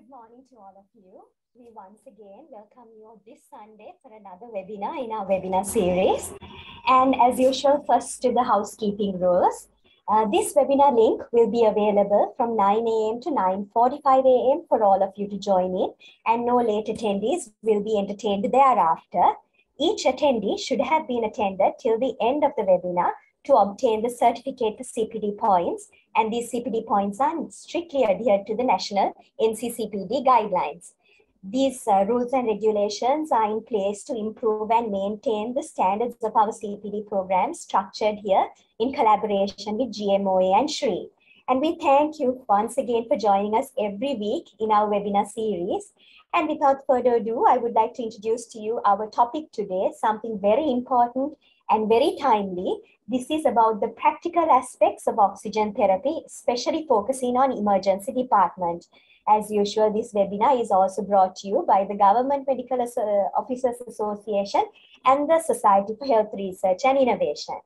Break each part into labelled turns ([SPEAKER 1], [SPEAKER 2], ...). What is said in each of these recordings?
[SPEAKER 1] good morning to all of you. We once again welcome you this Sunday for another webinar in our webinar series. And as usual, first to the housekeeping rules. Uh, this webinar link will be available from 9 a.m. to 9.45 a.m. for all of you to join in and no late attendees will be entertained thereafter. Each attendee should have been attended till the end of the webinar to obtain the certificate for CPD points. And these CPD points are strictly adhered to the national NCCPD guidelines. These uh, rules and regulations are in place to improve and maintain the standards of our CPD program structured here in collaboration with GMOA and SHRI. And we thank you once again for joining us every week in our webinar series. And without further ado, I would like to introduce to you our topic today, something very important and very timely. This is about the practical aspects of oxygen therapy, especially focusing on emergency department. As usual, this webinar is also brought to you by the Government Medical Officers Association and the Society for Health Research and Innovation.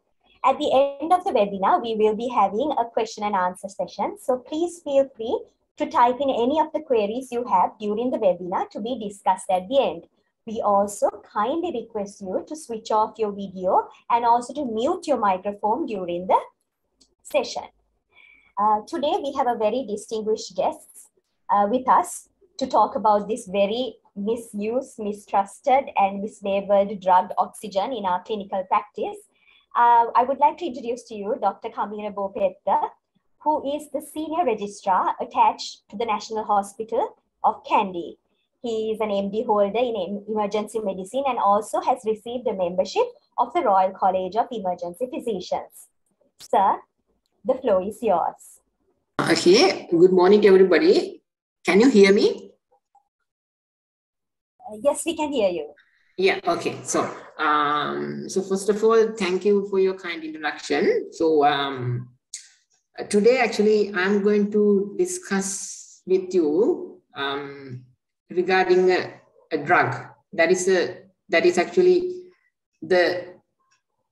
[SPEAKER 1] At the end of the webinar, we will be having a question and answer session. So please feel free to type in any of the queries you have during the webinar to be discussed at the end. We also kindly request you to switch off your video and also to mute your microphone during the session. Uh, today, we have a very distinguished guest uh, with us to talk about this very misused, mistrusted, and mislabeled drug oxygen in our clinical practice. Uh, I would like to introduce to you Dr. Kamira Bopetta, who is the senior registrar attached to the National Hospital of Kandy. He is an MD holder in emergency medicine and also has received a membership of the Royal College of Emergency Physicians. Sir, the floor is yours.
[SPEAKER 2] Okay, good morning everybody. Can you hear me?
[SPEAKER 1] Uh, yes, we can hear you.
[SPEAKER 2] Yeah, okay. So, um, so first of all, thank you for your kind introduction. So, um, today actually I'm going to discuss with you um, regarding a, a drug. That is a that is actually the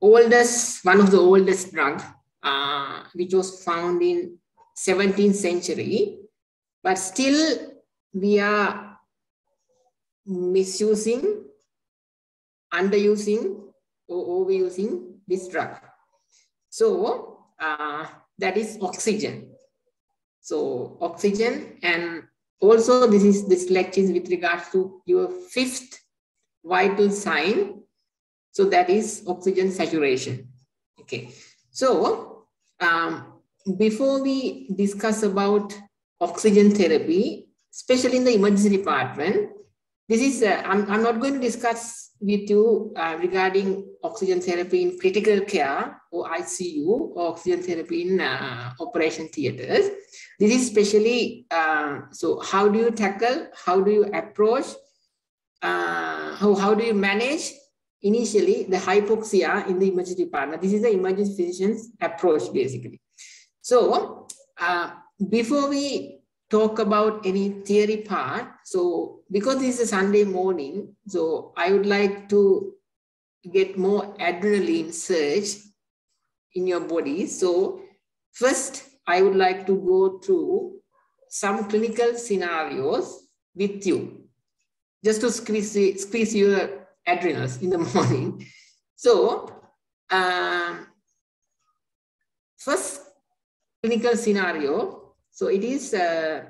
[SPEAKER 2] oldest one of the oldest drug uh, which was found in 17th century. But still we are misusing underusing or overusing this drug. So uh, that is oxygen. So oxygen and also, this is this lecture is with regards to your fifth vital sign. So that is oxygen saturation. Okay. So um, before we discuss about oxygen therapy, especially in the emergency department, this is uh, I'm, I'm not going to discuss with you uh, regarding oxygen therapy in critical care or ICU or oxygen therapy in uh, operation theaters. This is especially, uh, so how do you tackle, how do you approach, uh, how, how do you manage initially the hypoxia in the emergency department. This is the emergency physician's approach basically. So uh, before we talk about any theory part. So because this is a Sunday morning, so I would like to get more adrenaline surge in your body. So first, I would like to go through some clinical scenarios with you, just to squeeze, squeeze your adrenals in the morning. So um, first clinical scenario, so it is, uh,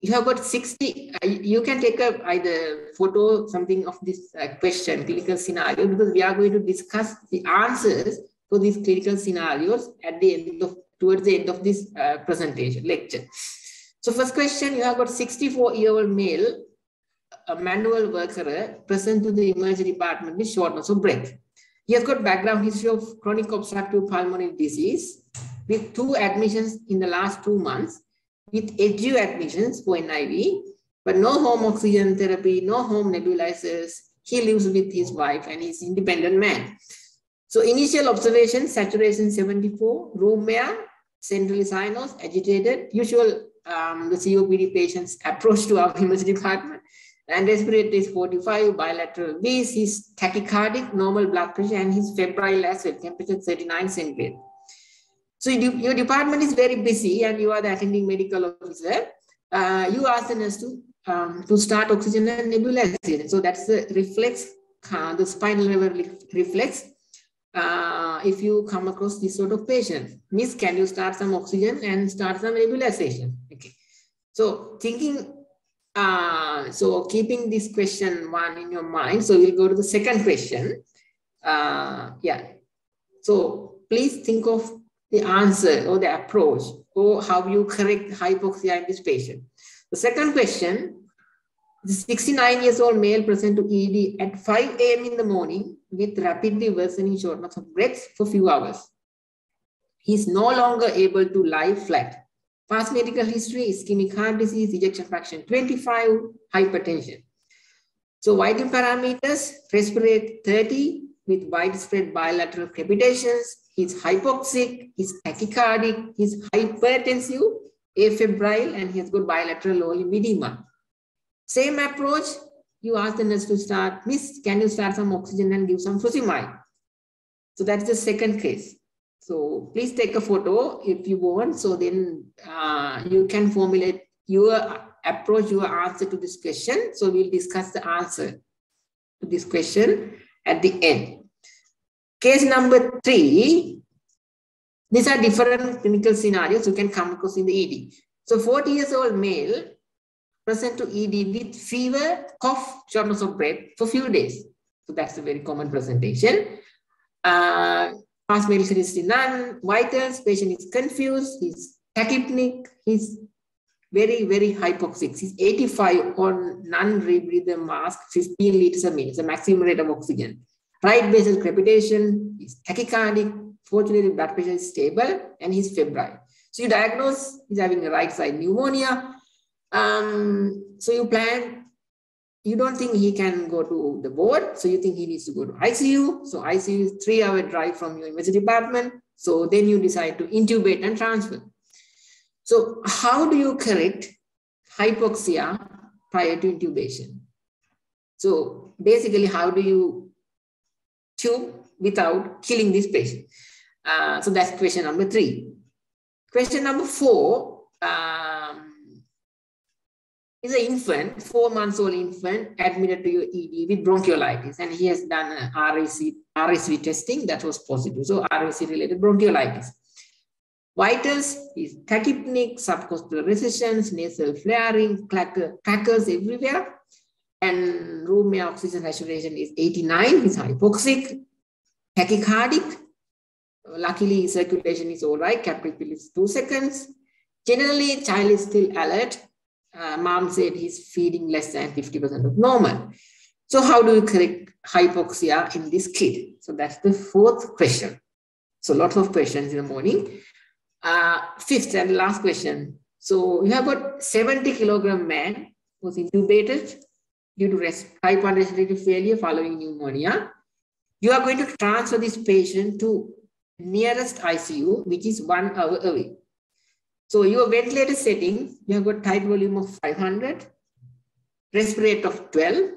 [SPEAKER 2] you have got 60, uh, you can take a either photo, something of this uh, question, clinical scenario, because we are going to discuss the answers for these clinical scenarios at the end of, towards the end of this uh, presentation, lecture. So first question, you have got 64 year old male, a manual worker present to the emergency department with shortness of breath. He has got background history of chronic obstructive pulmonary disease, with two admissions in the last two months, with HU admissions for NIV, but no home oxygen therapy, no home nebulizers. He lives with his wife and he's independent man. So initial observation, saturation 74, room air, central cyanosis, agitated, usual um, the COPD patient's approach to our emergency department. And respiratory is 45, bilateral base, his tachycardic, normal blood pressure, and his febrile as well, temperature 39 centigrade. So you, your department is very busy and you are the attending medical officer. uh, you ask nurse to, um, to start oxygen and nebulization. So that's the reflex, uh, the spinal level reflex. Uh, if you come across this sort of patient, Miss, can you start some oxygen and start some nebulization? Okay. So thinking, uh, so keeping this question one in your mind. So we'll go to the second question. Uh, yeah. So please think of the answer or the approach or how you correct hypoxia in this patient. The second question, the 69 years old male present to ED at 5 a.m. in the morning with rapidly worsening shortness of breath for few hours. He is no longer able to lie flat. Past medical history, ischemic heart disease, ejection fraction 25, hypertension. So vital parameters, respirate 30 with widespread bilateral crepitations, he's hypoxic, he's tachycardic, he's hypertensive, afebrile, and he has got bilateral limb edema. Same approach, you ask the nurse to start, Miss, can you start some oxygen and give some frusemide? So that's the second case. So please take a photo if you want. So then uh, you can formulate your approach, your answer to this question. So we'll discuss the answer to this question at the end. Case number three, these are different clinical scenarios you can come across in the ED. So 40 years old male present to ED with fever, cough, shortness of breath for few days. So that's a very common presentation. Uh, past medical history none, vitals, patient is confused, he's tachypneic, he's very, very hypoxic. He's 85 on non-rebreather mask, 15 liters a minute, the maximum rate of oxygen. Right basal crepitation, he's tachycardic, fortunately blood pressure is stable, and he's febrile. So you diagnose he's having a right side pneumonia. Um, so you plan, you don't think he can go to the board, so you think he needs to go to ICU. So ICU is three hour drive from your emergency department. So then you decide to intubate and transfer. So how do you correct hypoxia prior to intubation? So basically, how do you tube without killing this patient? Uh, so that's question number three. Question number four um, is an infant, four months old infant admitted to your ED with bronchiolitis, and he has done a RAC, RSV testing that was positive. So RSV related bronchiolitis. Vitals is tachypneic, subcostal recessions, nasal flaring, crackles everywhere and room air oxygen saturation is 89, he's hypoxic, tachycardic. Luckily, circulation is all right, capillary is two seconds. Generally, child is still alert. Uh, mom said he's feeding less than 50% of normal. So how do you correct hypoxia in this kid? So that's the fourth question. So lots of questions in the morning. Uh, fifth and last question. So you have got 70 kilogram man who's intubated due to type 1 respiratory failure following pneumonia, you are going to transfer this patient to nearest ICU, which is one hour away. So your ventilator setting, you have got tidal volume of 500, respirate of 12,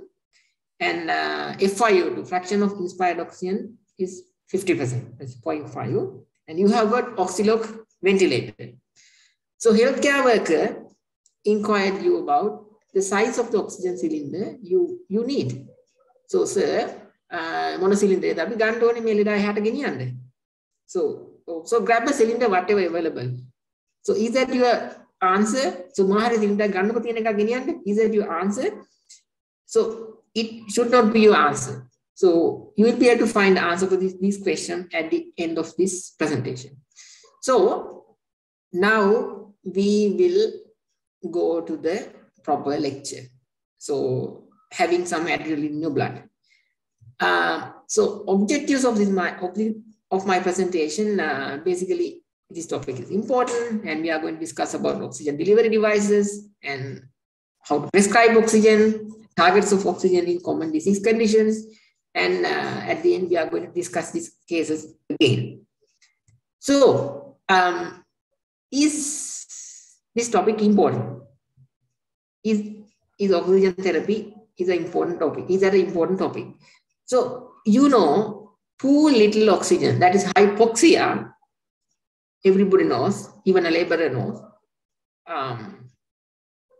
[SPEAKER 2] and uh, FiO2, fraction of inspired oxygen is 50%, that's 0.5. And you have got Oxylog ventilator. So healthcare worker inquired you about the size of the oxygen cylinder you, you need. So, sir, uh, මොන සිලින්ඩරේද අපි ගන්න ඕනේ මේ ලෙඩා එහාට ගෙනියන්න. So, so grab a cylinder whatever available. So is that your answer? So මොහරි cylinder ගන්නකො තියෙන එකක් ගෙනියන්න. Is that your answer? So it should not be your answer. So you will be able to find the answer to this, this question at the end of this presentation. So now we will go to the proper lecture. So having some adrenaline in your blood. Uh, so objectives of this my of my presentation, uh, basically this topic is important and we are going to discuss about oxygen delivery devices and how to prescribe oxygen, targets of oxygen in common disease conditions. And uh, at the end, we are going to discuss these cases again. So um, is this topic important? Is, is oxygen therapy is an important topic. Is that an important topic? So, you know, too little oxygen, that is hypoxia, everybody knows, even a laborer knows. Um,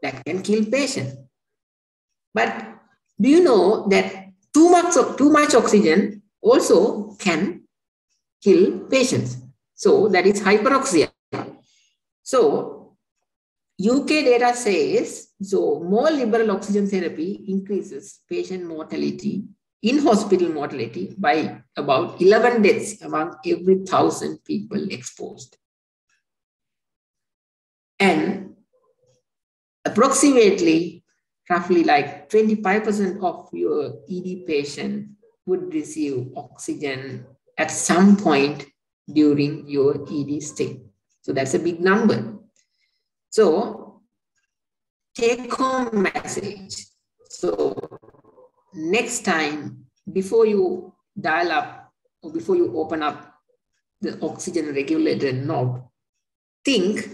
[SPEAKER 2] that can kill patient. But do you know that too much, too much oxygen also can kill patients? So that is hyperoxia. So UK data says, so more liberal oxygen therapy increases patient mortality in hospital mortality by about 11 deaths among every 1,000 people exposed. And approximately, roughly like 25% of your ED patient would receive oxygen at some point during your ED stay. So that's a big number. So take home message. So next time, before you dial up or before you open up the oxygen regulator knob, think,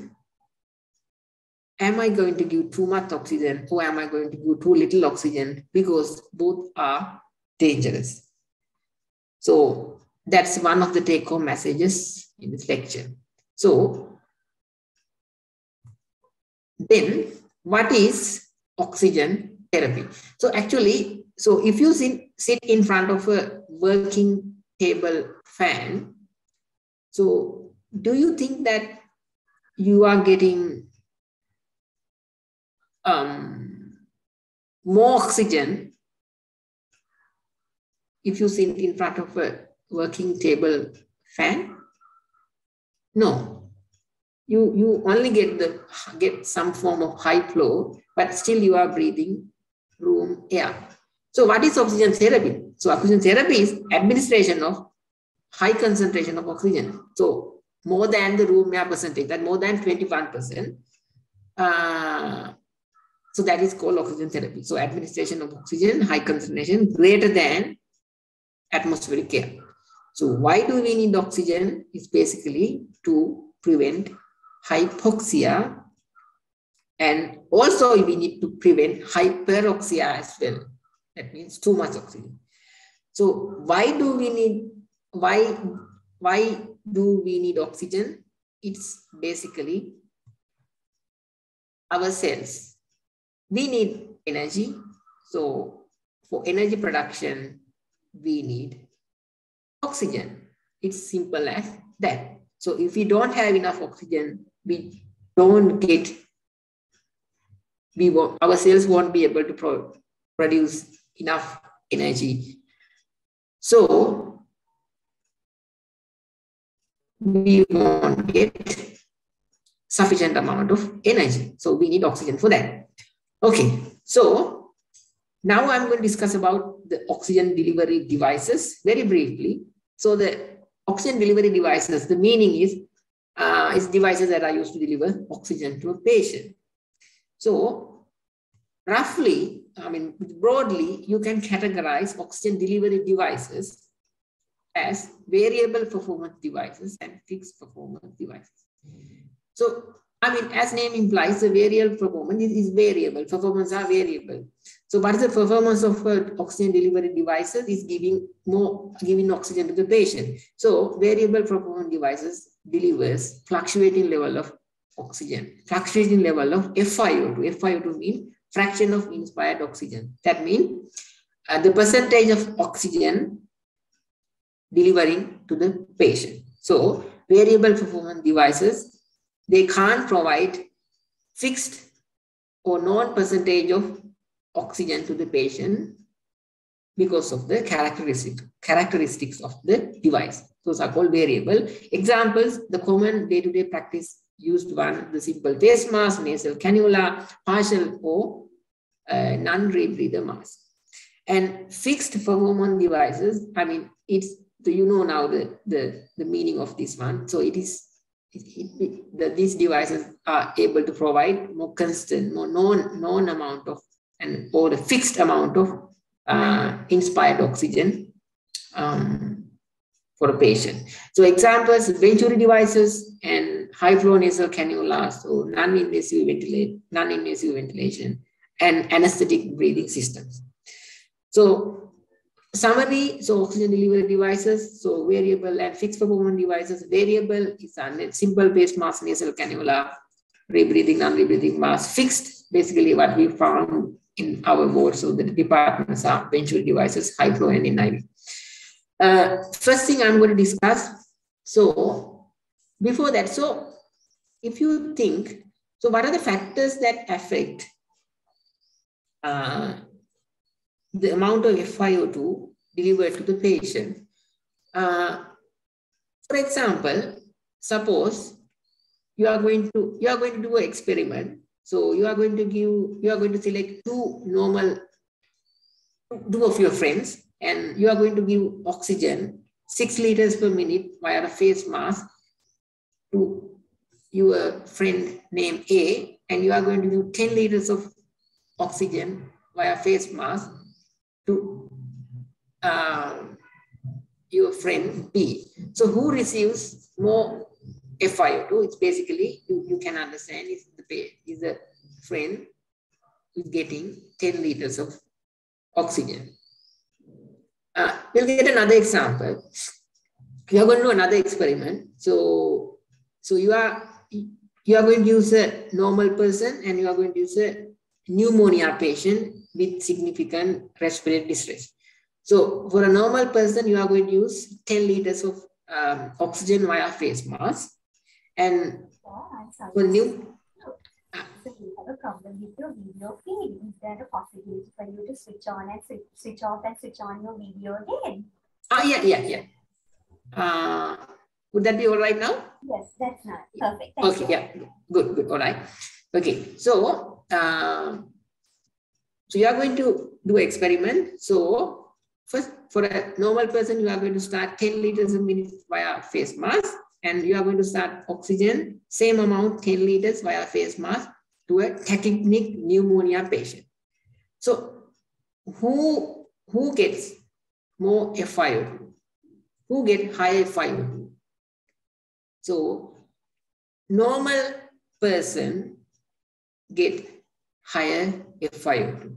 [SPEAKER 2] am I going to give too much oxygen or am I going to give too little oxygen? Because both are dangerous. So that's one of the take home messages in this lecture. So then what is oxygen therapy? So actually, so if you sit, in front of a working table fan, so do you think that you are getting um, more oxygen if you sit in front of a working table fan? No. You, you only get the get some form of high flow, but still you are breathing room air. So what is oxygen therapy? So oxygen therapy is administration of high concentration of oxygen. So more than the room air percentage, that more than 21%. Uh, so that is called oxygen therapy. So administration of oxygen, high concentration, greater than atmospheric air. So why do we need oxygen? Is basically to prevent hypoxia and also we need to prevent hyperoxia as well. That means too much oxygen. So why do we need, why, why do we need oxygen? It's basically our cells. We need energy. So for energy production, we need oxygen. It's simple as that. So if we don't have enough oxygen, we don't get, we won't, our cells won't be able to pro produce enough energy. So we won't get sufficient amount of energy. So we need oxygen for that. Okay, so now I'm going to discuss about the oxygen delivery devices very briefly. So the oxygen delivery devices, the meaning is, uh, is devices that are used to deliver oxygen to a patient. So roughly, I mean, broadly, you can categorize oxygen delivery devices as variable performance devices and fixed performance devices. So, I mean, as name implies, the variable performance is, is variable. Performance are variable. So, what is the performance of oxygen delivery devices? Is giving more, giving oxygen to the patient. So, variable performance devices delivers fluctuating level of oxygen, fluctuating level of FiO2. FiO2 means fraction of inspired oxygen. That means uh, the percentage of oxygen delivering to the patient. So variable performance devices, they can't provide fixed or non percentage of oxygen to the patient because of the characteristic, characteristics of the device. Those are called variable. Examples, the common day-to-day -day practice used one, the simple face mask, nasal cannula, partial or uh, non-rebreather mask. And fixed performance devices, I mean, it's, so you know now the, the, the meaning of this one. So it is, the, these devices are able to provide more constant, more known, known amount of, and or the fixed amount of uh, inspired oxygen um, for a patient. So examples, Venturi devices and high flow nasal cannula, so non-invasive ventilation, non-invasive ventilation, and anesthetic breathing systems. So summary, so oxygen delivery devices, so variable and fixed performance devices. Variable is a simple face mask, nasal cannula, rebreathing, non-rebreathing mask. Fixed basically what we found in our board. So the departments are venturi devices, high flow and NIV. Uh, first thing I'm going to discuss. So before that, so if you think, so what are the factors that affect uh, the amount of FiO2 delivered to the patient? Uh, for example, suppose you are going to you are going to do an experiment. So you are going to give you are going to select two normal two of your friends and you are going to give oxygen six liters per minute via a face mask to your friend named A, and you are going to give 10 liters of oxygen via face mask to uh, your friend B. So who receives more FiO2? It's basically, you, you can understand, is the, is friend getting 10 liters of oxygen. Uh, we'll get another example. You are going to do another experiment. So, so you are you are going to use a normal person and you are going to use a pneumonia patient with significant respiratory distress. So for a normal person, you are going to use 10 liters of um, oxygen via face mask. And for new,
[SPEAKER 1] so you have a problem with your video feed. Is there a possibility for you to switch on and switch, switch off and switch on your video again?
[SPEAKER 2] Ah, yeah, yeah, yeah. Uh, would that be all right now?
[SPEAKER 1] Yes, that's not perfect.
[SPEAKER 2] Thank okay, you. yeah, good, good, all right. Okay, so uh, so you are going to do experiment. So first, for a normal person, you are going to start 10 liters a minute via face mask and you are going to start oxygen, same amount, 10 liters via face mask to a tachypneic pneumonia patient. So who, who gets more FiO2? Who get higher FiO2? So normal person get higher FiO2.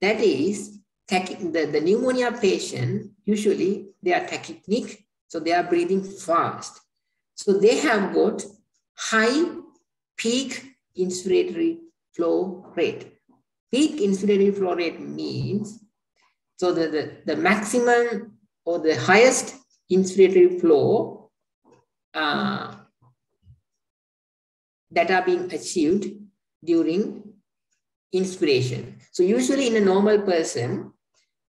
[SPEAKER 2] That is, the, the pneumonia patient, usually they are tachypneic so they are breathing fast. So they have got high peak inspiratory flow rate. Peak inspiratory flow rate means, so the, the, the maximum or the highest inspiratory flow uh, that are being achieved during inspiration. So usually in a normal person,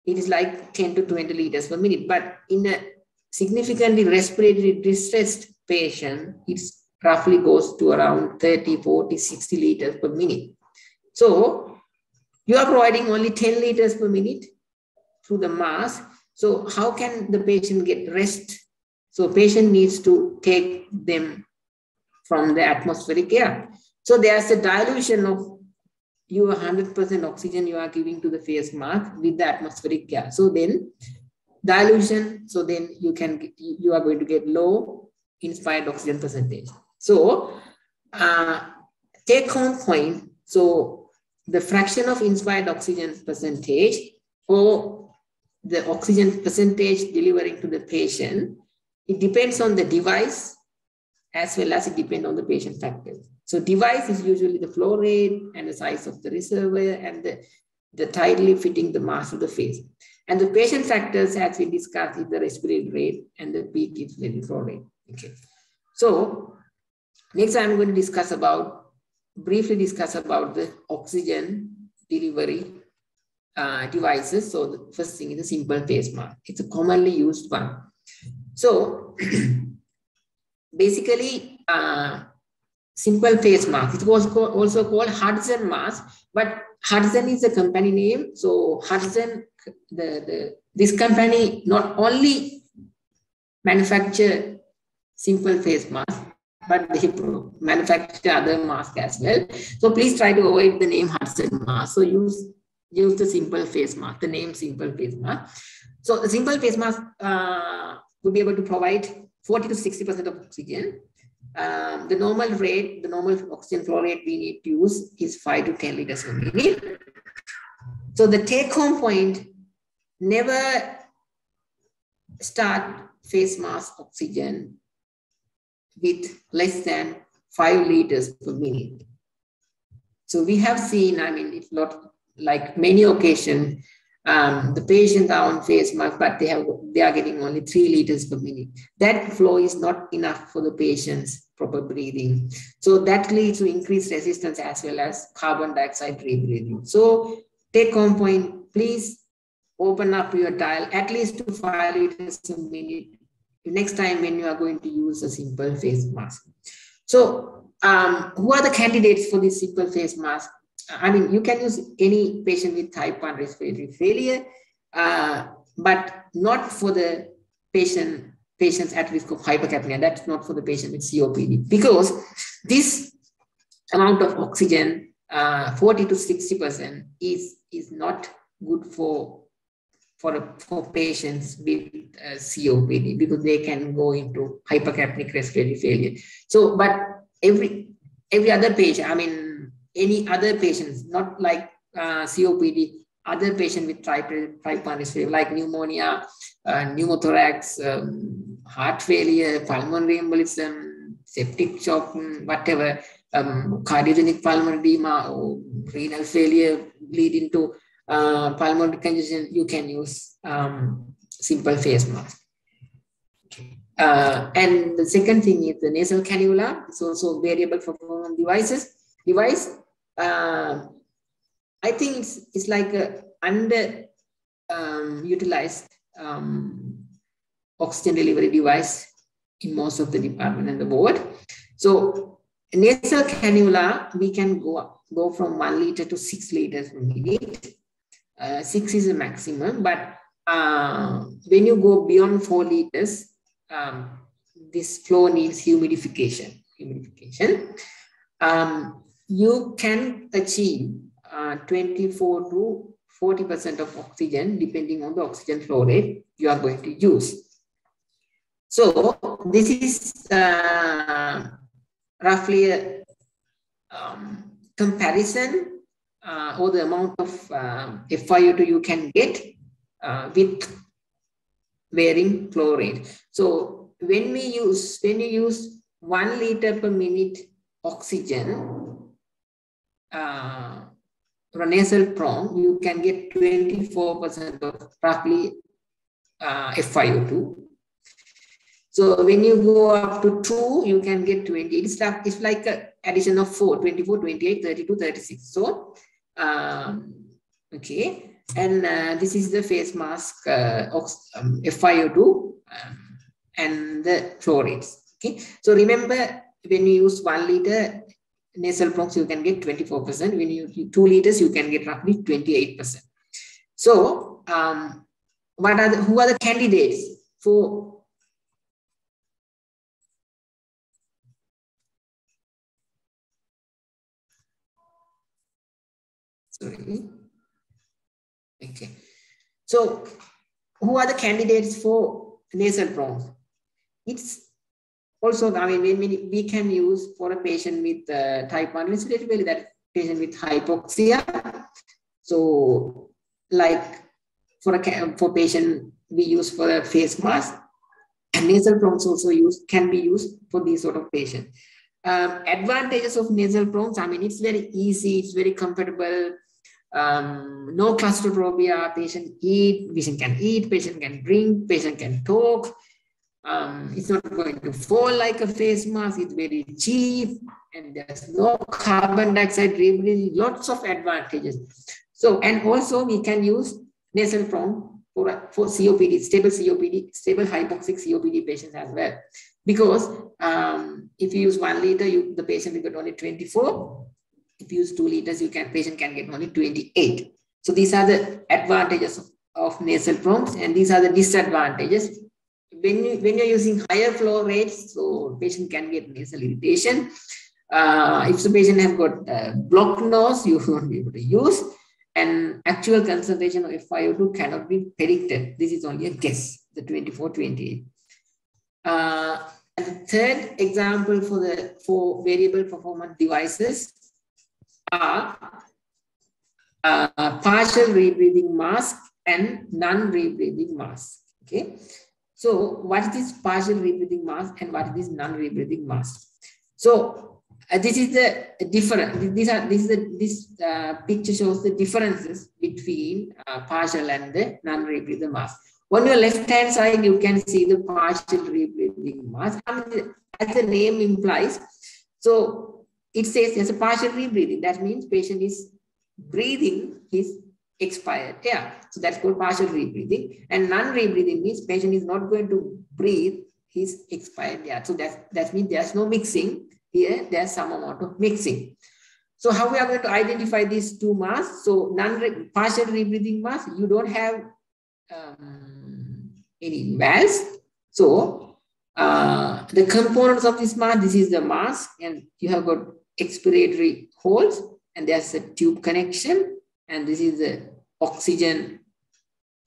[SPEAKER 2] it is like 10 to 20 liters per minute, but in a significantly respiratory distressed patient, it roughly goes to around 30, 40, 60 liters per minute. So you are providing only 10 liters per minute through the mask. So how can the patient get rest? So patient needs to take them from the atmospheric air. So there's a dilution of your 100% oxygen you are giving to the face mask with the atmospheric air. So then dilution. So then you can you are going to get low inspired oxygen percentage. So uh, take home point. So the fraction of inspired oxygen percentage or the oxygen percentage delivering to the patient, it depends on the device as well as it depends on the patient factors. So device is usually the flow rate and the size of the reservoir and the, the tightly fitting the mass of the face. And the patient factors, as we discussed, is the respiratory rate and the peak inspiratory flow rate. Okay. So next I'm going to discuss about, briefly discuss about the oxygen delivery uh, devices. So the first thing is the simple face mask. It's a commonly used one. So basically, uh, simple face mask. It was also called Hudson mask, but Hudson is a company name. So Hudson the, the this company not only manufacture simple face mask, but they manufacture other mask as well. So please try to avoid the name Hudson mask. So use use the simple face mask, the name simple face mask. So the simple face mask uh, will be able to provide 40 to 60% of oxygen. Um, the normal rate, the normal oxygen flow rate we need to use is 5 to 10 liters per minute. So the take home point never start face mask oxygen with less than 5 liters per minute. So we have seen, I mean, it's not like many occasions, um, the patients are on face mask, but they have they are getting only three liters per minute. That flow is not enough for the patient's proper breathing. So that leads to increased resistance as well as carbon dioxide rebreathing. So take home point, please open up your dial at least to five liters a minute next time when you are going to use a simple face mask. So um, who are the candidates for this simple face mask? I mean, you can use any patient with type 1 respiratory failure, uh, but not for the patient patients at risk of hypercapnia. That's not for the patient with COPD because this amount of oxygen, uh, 40 to 60%, is, is not good for for, for patients with uh, COPD because they can go into hypercapnic respiratory failure. So, but every every other patient, I mean, any other patients, not like uh, COPD, other patient with 1 respiratory, like pneumonia, uh, pneumothorax, um, heart failure, pulmonary embolism, septic shock, whatever, um, cardiogenic pulmonary edema or renal failure leading to uh, pulmonary congestion, you can use um, simple face mask. Uh, and the second thing is the nasal cannula. It's also variable performance devices. Device, uh, I think it's, it's like a under um, utilized um, oxygen delivery device in most of the department and the board. So nasal cannula, we can go, go from one liter to six liters per minute. Uh, six is a maximum, but uh, when you go beyond four liters, um, this flow needs humidification. Humidification. Um, you can achieve uh, 24 to 40% of oxygen depending on the oxygen flow rate you are going to use. So this is uh, roughly a um, comparison uh, or the amount of uh, FiO2 you can get uh, with varying flow rate. So when we use, when you use one liter per minute oxygen, uh, nasal prong, you can get 24% of roughly uh, FiO2. So when you go up to two, you can get 20. It's like, it's like a addition of four, 24, 28, 32, 36. So um, okay, and uh, this is the face mask uh, um, FiO2 um, and the flow rates. Okay, so remember when you use one liter nasal prongs, you can get 24%. When you use two liters, you can get roughly 28%. So, um, what are the, who are the candidates for Sorry. Okay. So who are the candidates for nasal prongs? It's also, I mean, we, we can use for a patient with uh, type 1 respiratory that patient with hypoxia. So like for a for patient we use for a face mask, and nasal prongs also use can be used for these sort of patients. Um, advantages of nasal prongs, I mean, it's very easy, it's very comfortable, um, no claustrophobia, patient eat, patient can eat, patient can drink, patient can talk. Um, it's not going to fall like a face mask, it's very cheap, and there's no carbon dioxide rebreathing, lots of advantages. So, and also we can use nasal prong for, for COPD, stable COPD, stable hypoxic COPD patients as well. Because um, if you use one liter, you, the patient will get only 24 if you use two liters, you can patient can get only 28. So these are the advantages of, of nasal prongs, and these are the disadvantages. When, you, when you're using higher flow rates, so patient can get nasal irritation. Uh, if the patient has got uh, blocked nose, you won't be able to use. And actual concentration of FiO2 cannot be predicted. This is only a guess, the 24, 28. Uh, and the third example for the for variable performance devices are uh, partial rebreathing mask and non-rebreathing mask. Okay. So what is this partial rebreathing mask and what is this non-rebreathing mask? So uh, this is the difference. These are this is the, this uh, picture shows the differences between uh, partial and the non-rebreathing mask. On your left hand side, you can see the partial rebreathing mask. As the name implies, so it says there's a partial rebreathing. That means patient is breathing his expired air. So that's called partial rebreathing. And non-rebreathing means patient is not going to breathe his expired air. So that, that means there's no mixing. Here, there's some amount of mixing. So how we are going to identify these two masks? So non-partial rebreathing mask, you don't have um, any valves. So uh, the components of this mask, this is the mask and you have got expiratory holes and there's a tube connection and this is the oxygen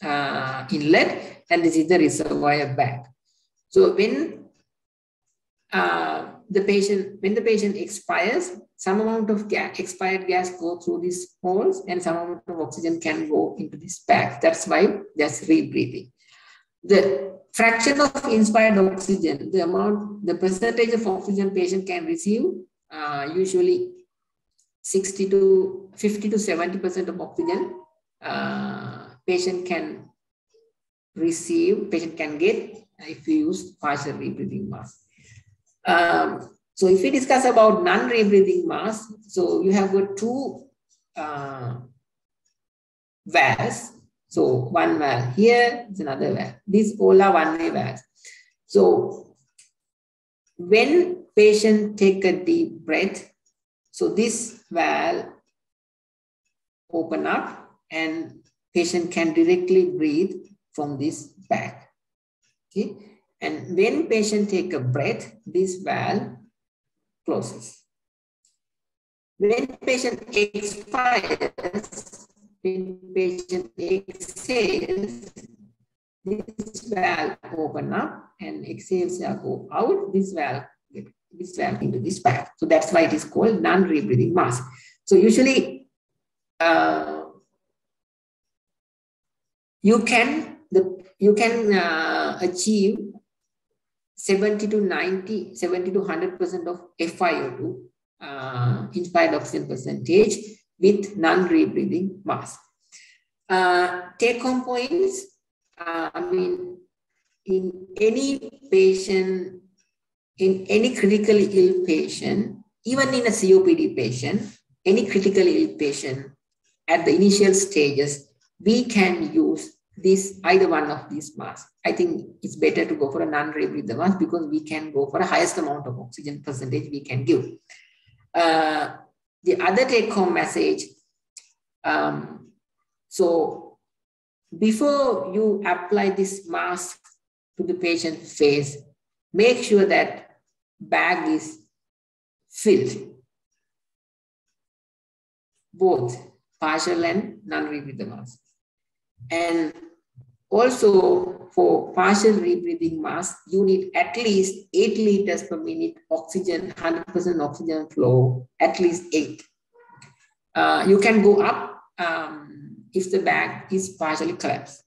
[SPEAKER 2] uh, inlet and this is the reservoir bag. So when uh, the patient, when the patient expires, some amount of gas, expired gas go through these holes and some amount of oxygen can go into this bag. That's why that's rebreathing. The fraction of inspired oxygen, the amount, the percentage of oxygen patient can receive, uh, usually 60 to 50 to 70% of oxygen uh, patient can receive, patient can get if you use partial rebreathing mask. Um, so if we discuss about non-rebreathing mask, so you have got two uh, valves. So one valve here is another valve. These all are one-way valves. So when patient take a deep breath, so this valve open up and patient can directly breathe from this bag. Okay. And when patient take a breath, this valve closes. When patient expires, when patient exhales, this valve open up and exhales go out, this valve this valve into this bag. So that's why it is called non-rebreathing mask. So usually uh, you can the you can uh, achieve 70 to 90, 70 to 100% of FiO2, uh, inspired oxygen percentage with non-rebreathing mask. Uh, take home points, uh, I mean, in any patient, in any critically ill patient, even in a COPD patient, any critically ill patient at the initial stages, we can use this either one of these masks. I think it's better to go for a non-rebreather mask because we can go for a highest amount of oxygen percentage we can give. Uh, the other take-home message, um, so before you apply this mask to the patient's face, make sure that bag is filled, both partial and non-rebreathing mask. And also, for partial rebreathing mask, you need at least 8 liters per minute oxygen, 100% oxygen flow, at least 8. Uh, you can go up um, if the bag is partially collapsed.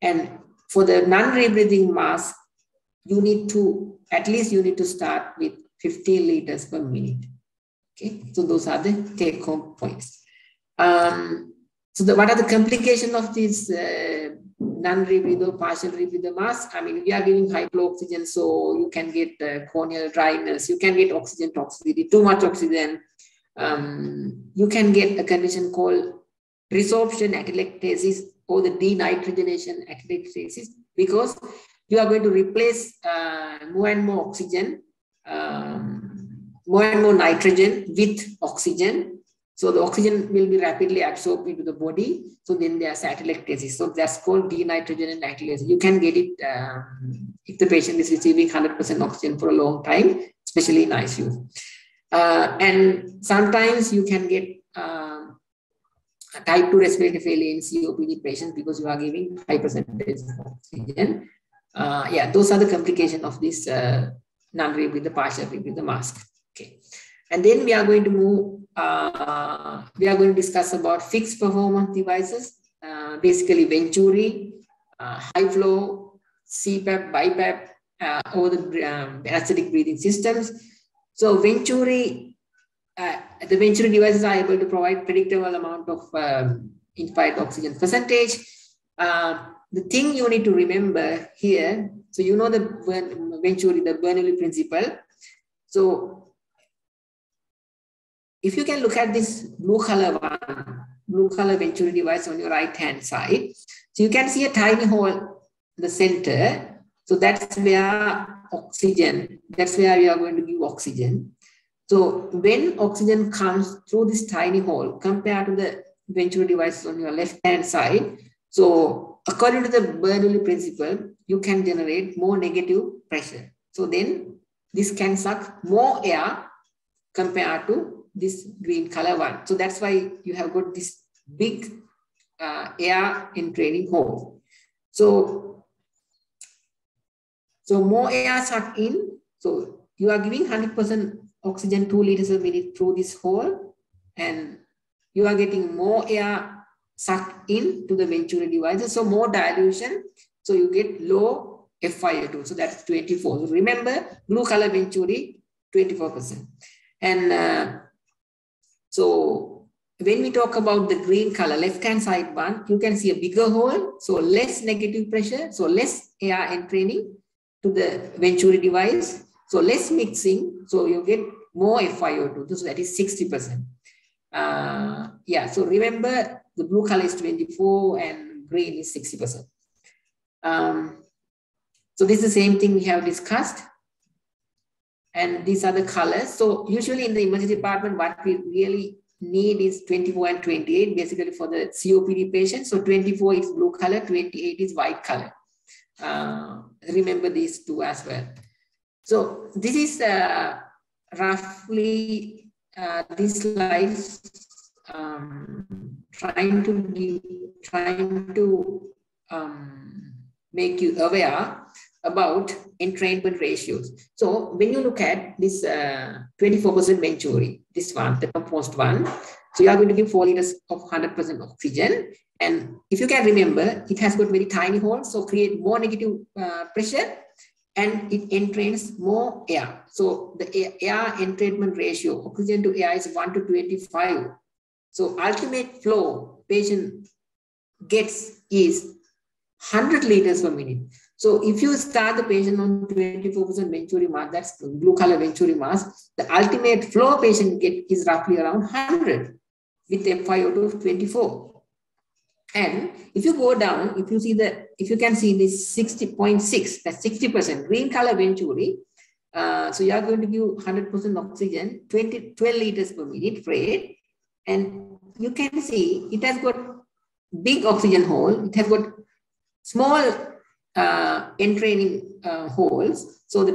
[SPEAKER 2] And for the non-rebreathing mask, you need to, at least you need to start with 50 liters per minute. Okay, so those are the take-home points. Um, so the, what are the complications of this uh, non-rebreather, partial rebreather mask? I mean, we are giving high flow oxygen, so you can get uh, corneal dryness, you can get oxygen toxicity, too much oxygen. Um, you can get a condition called resorption atelectasis or the denitrogenation atelectasis because you are going to replace uh, more and more oxygen, um, more and more nitrogen with oxygen so the oxygen will be rapidly absorbed into the body. So then there's atelectasis. So that's called denitrogen atelectasis. You can get it um, if the patient is receiving 100% oxygen for a long time, especially in ICU. Uh, and sometimes you can get uh, type 2 respiratory failure in COPD patients because you are giving high percentage of oxygen. Uh, yeah, those are the complications of this uh, non-rebreather, the partial rebreather the mask. Okay. And then we are going to move, uh, we are going to discuss about fixed performance devices, uh, basically Venturi, uh, high flow, CPAP, BiPAP, uh, or the um, anesthetic breathing systems. So Venturi uh, the Venturi devices are able to provide predictable amount of um, inspired oxygen percentage. Uh, the thing you need to remember here, so you know the Venturi, the Bernoulli principle. So if you can look at this blue color one, blue color Venturi device on your right hand side, so you can see a tiny hole in the center. So that's where oxygen, that's where we are going to give oxygen. So when oxygen comes through this tiny hole compared to the Venturi device on your left hand side, so according to the Bernoulli principle, you can generate more negative pressure. So then this can suck more air compared to this green color one. So that's why you have got this big uh, air entraining hole. So, so more air sucked in. So you are giving 100% oxygen 2 liters a minute through this hole and you are getting more air sucked in to the Venturi devices. So more dilution. So you get low FiO2. So that's 24. So remember blue color Venturi, 24%. And uh, so when we talk about the green color, left-hand side one, you can see a bigger hole. So less negative pressure. So less air entraining to the Venturi device. So less mixing. So you get more FiO2. So that is 60%. Uh, yeah, so remember the blue color is 24 and green is 60%. Um, so this is the same thing we have discussed. And these are the colors. So usually in the emergency department, what we really need is 24 and 28, basically for the COPD patient. So 24 is blue color, 28 is white color. Uh, remember these two as well. So this is uh, roughly uh, these um, trying to give, trying to um, make you aware about entrainment ratios. So when you look at this 24% uh, Venturi, this one, the composed one, so you are going to give 4 liters of 100% oxygen. And if you can remember, it has got very tiny holes, so create more negative uh, pressure and it entrains more air. So the air entrainment ratio, oxygen to air is 1 to 25. So ultimate flow patient gets is 100 liters per minute. So if you start the patient on 24% Venturi mass, that's blue color Venturi mass, the ultimate flow patient get is roughly around 100 with FiO2 of 24. And if you go down, if you see the, if you can see this 60.6, that's 60% green color Venturi. Uh, so you are going to give 100% oxygen, 20, 12 liters per minute rate. And you can see it has got big oxygen hole. It has got small uh, entraining uh, holes. So the,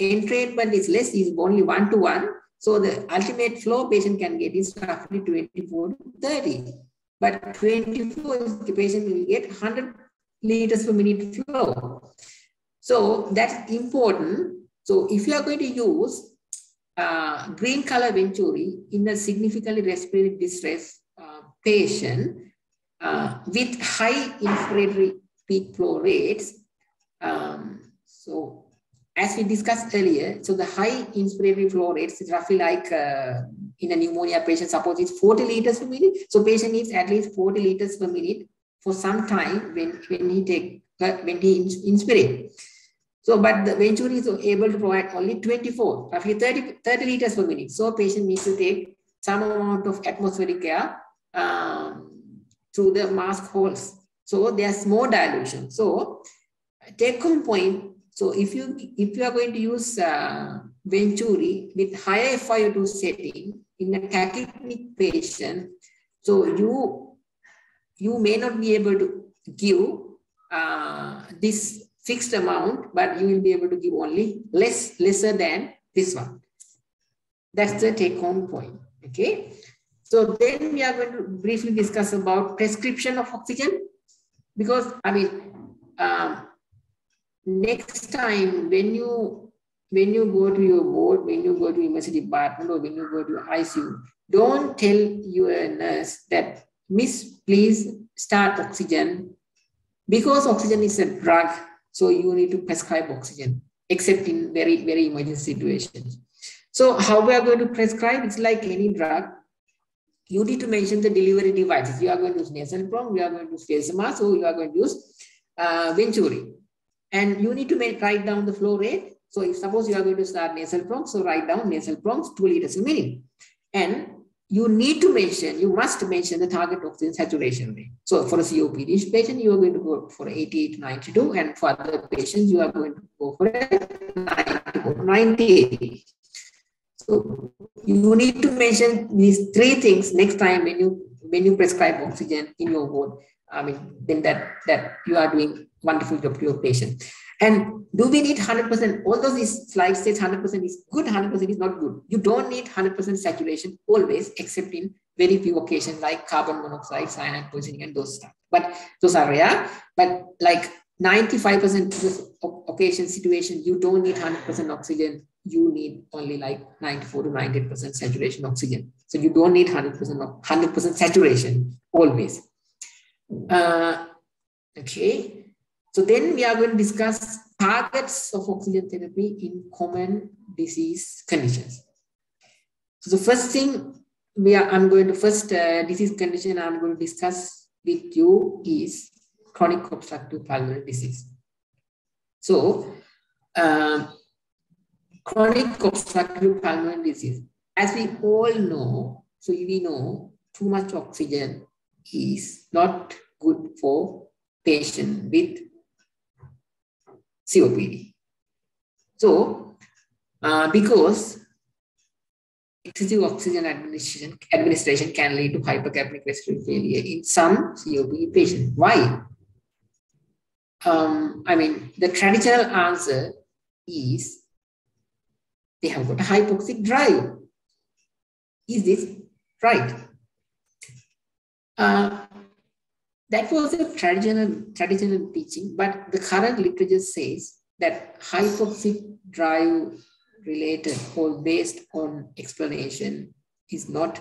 [SPEAKER 2] entrainment is less, is only one to one. So the ultimate flow patient can get is roughly 24 to 30. But 24 is the patient will get 100 liters per minute flow. So that's important. So if you are going to use uh, green color Venturi in a significantly respiratory distress uh, patient uh, with high inspiratory peak flow rates, um, so as we discussed earlier, so the high inspiratory flow rates is roughly like uh, in a pneumonia patient, suppose it's 40 liters per minute. So patient needs at least 40 liters per minute for some time when, when he take uh, when he inspirate. So, but the Venturi is able to provide only 24, roughly 30, 30 liters per minute. So patient needs to take some amount of atmospheric air um, through the mask holes. So there's more dilution. So take home point. So if you if you are going to use uh, Venturi with higher FiO2 setting, in a tachypneic patient, so you, you may not be able to give uh, this fixed amount, but you will be able to give only less, lesser than this one. That's the take home point, okay? So then we are going to briefly discuss about prescription of oxygen because I mean, um, next time when you when you go to your board, when you go to emergency department or when you go to ICU, don't tell your nurse that, Miss, please start oxygen. Because oxygen is a drug, so you need to prescribe oxygen, except in very, very emergency situations. So how we are going to prescribe? It's like any drug. You need to mention the delivery devices. You are going to use nasal prong, you are going to use face mask, or you are going to use uh, Venturi. And you need to make, write down the flow rate. So if suppose you are going to start nasal prongs, so write down nasal prongs 2 liters a minute. And you need to mention, you must mention the target oxygen saturation rate. So for a COPD patient, you are going to go for 88 to 92, and for other patients, you are going to go for 98. So you need to mention these three things next time when you when you prescribe oxygen in your ward. I mean, then that that you are doing wonderful job to your patient. And do we need 100%? Although this slide says 100% is good, 100% is not good. You don't need 100% saturation always, except in very few occasions like carbon monoxide, cyanide poisoning, and those stuff. But those are rare. But like 95% of occasion situation, you don't need 100% oxygen. You need only like 94 to 98% saturation oxygen. So you don't need 100% 100% saturation always. Uh, okay. So then we are going to discuss targets of oxygen therapy in common disease conditions. So the first thing we are, I'm going to first uh, disease condition I'm going to discuss with you is chronic obstructive pulmonary disease. So uh, chronic obstructive pulmonary disease, as we all know, so we know too much oxygen is not good for patient with COPD. So, uh, because excessive oxygen administration, administration can lead to hypercapnic respiratory failure in some COPD patients. Why? Um, I mean, the traditional answer is they have got a hypoxic drive. Is this right? Uh, that was a traditional, traditional teaching, but the current literature says that hypoxic drive related or based on explanation is not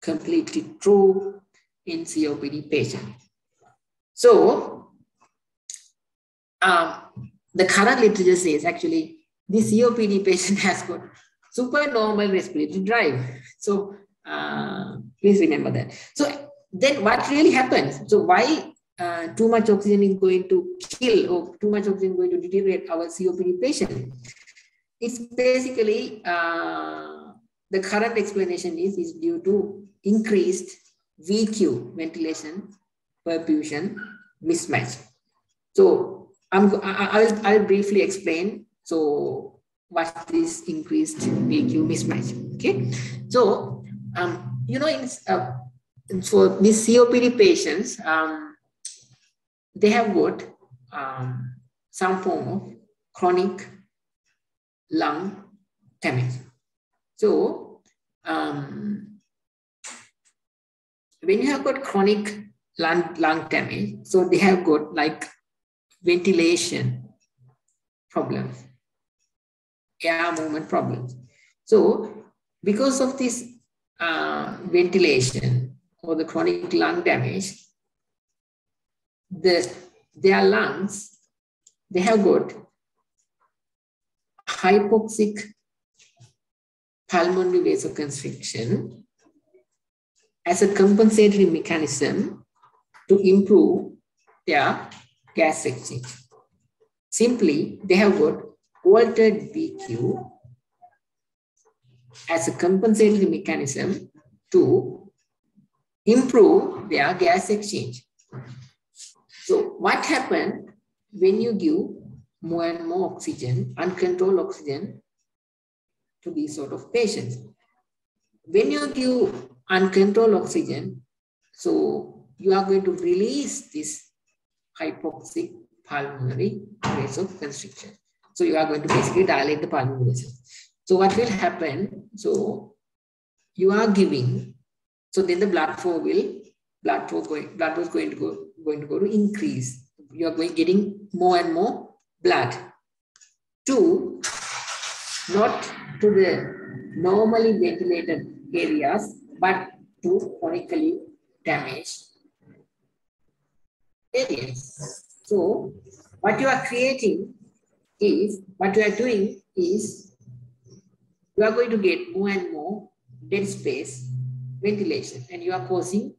[SPEAKER 2] completely true in COPD patients. So, um, the current literature says actually the COPD patient has got supernormal respiratory drive. So, uh, please remember that. So, then what really happens? So why uh, too much oxygen is going to kill or too much oxygen going to deteriorate our COPD patient? It's basically uh, the current explanation is, is due to increased VQ ventilation perfusion mismatch. So I'm, I, will I'll briefly explain. So what is increased VQ mismatch? Okay. So um, you know in uh, for these COPD patients, um, they have got um, some form of chronic lung damage. So, um, when you have got chronic lung, lung damage, so they have got like ventilation problems, air movement problems. So, because of this uh, ventilation, or the chronic lung damage, the, their lungs, they have got hypoxic pulmonary vasoconstriction as a compensatory mechanism to improve their gas exchange. Simply, they have got altered VQ as a compensatory mechanism to improve their gas exchange. So what happened when you give more and more oxygen, uncontrolled oxygen to these sort of patients? When you give uncontrolled oxygen, so you are going to release this hypoxic pulmonary vasoconstriction. So you are going to basically dilate the pulmonary vessels. So what will happen? So you are giving so then the blood flow will blood flow going blood flow is going to go going to go to increase. You are going getting more and more blood to not to the normally ventilated areas, but to chronically damaged areas. So what you are creating is what you are doing is you are going to get more and more dead space ventilation and you are causing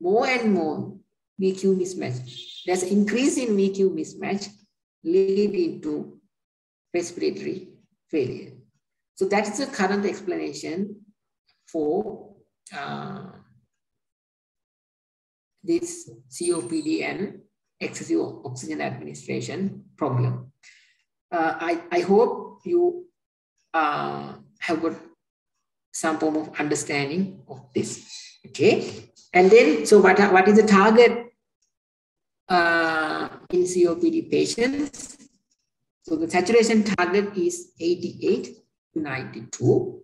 [SPEAKER 2] more and more VQ mismatch. There's increase in VQ mismatch leading to respiratory failure. So that's the current explanation for uh, this COPD and excessive oxygen administration problem. Uh, I, I hope you uh, have got some form of understanding of this. Okay. And then, so what, what is the target uh, in COPD patients? So the saturation target is 88 to 92.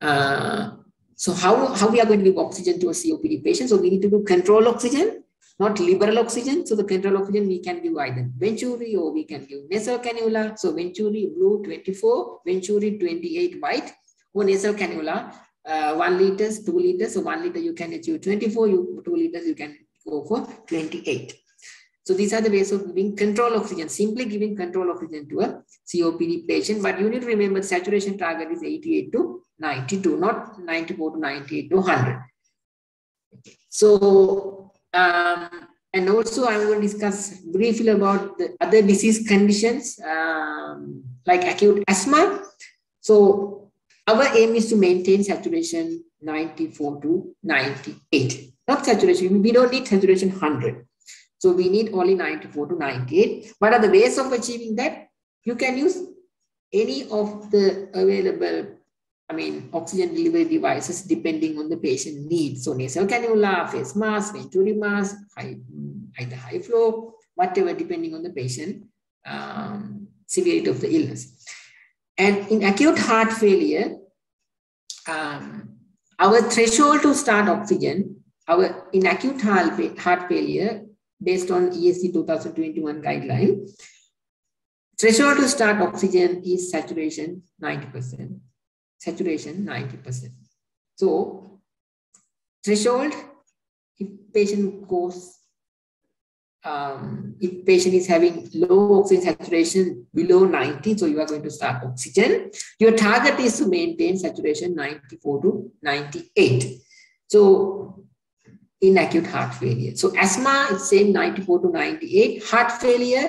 [SPEAKER 2] Uh, so how, how we are going to give oxygen to a COPD patient? So we need to do control oxygen, not liberal oxygen. So the control oxygen we can give either Venturi or we can give nasal cannula. So Venturi blue 24, Venturi 28 white or nasal cannula, uh, one liters, two liters. So one liter you can achieve 24, you two liters you can go for 28. So these are the ways of giving control oxygen, simply giving control oxygen to a COPD patient. But you need to remember saturation target is 88 to 92, not 94 to 98 to 100. So, um, and also I'm going to discuss briefly about the other disease conditions um, like acute asthma. So our aim is to maintain saturation 94 to 98. Not saturation, we don't need saturation 100. So we need only 94 to 98. What are the ways of achieving that? You can use any of the available, I mean, oxygen delivery devices depending on the patient needs. So nasal cannula, face mask, venturi mask, high, either high flow, whatever, depending on the patient um, severity of the illness. And in acute heart failure, um, our threshold to start oxygen, our in acute heart, heart failure, based on ESC 2021 guideline, threshold to start oxygen is saturation 90%. Saturation 90%. So threshold, if patient goes, um, if patient is having low oxygen saturation below 90, so you are going to start oxygen. Your target is to maintain saturation 94 to 98. So in acute heart failure. So asthma is same 94 to 98. Heart failure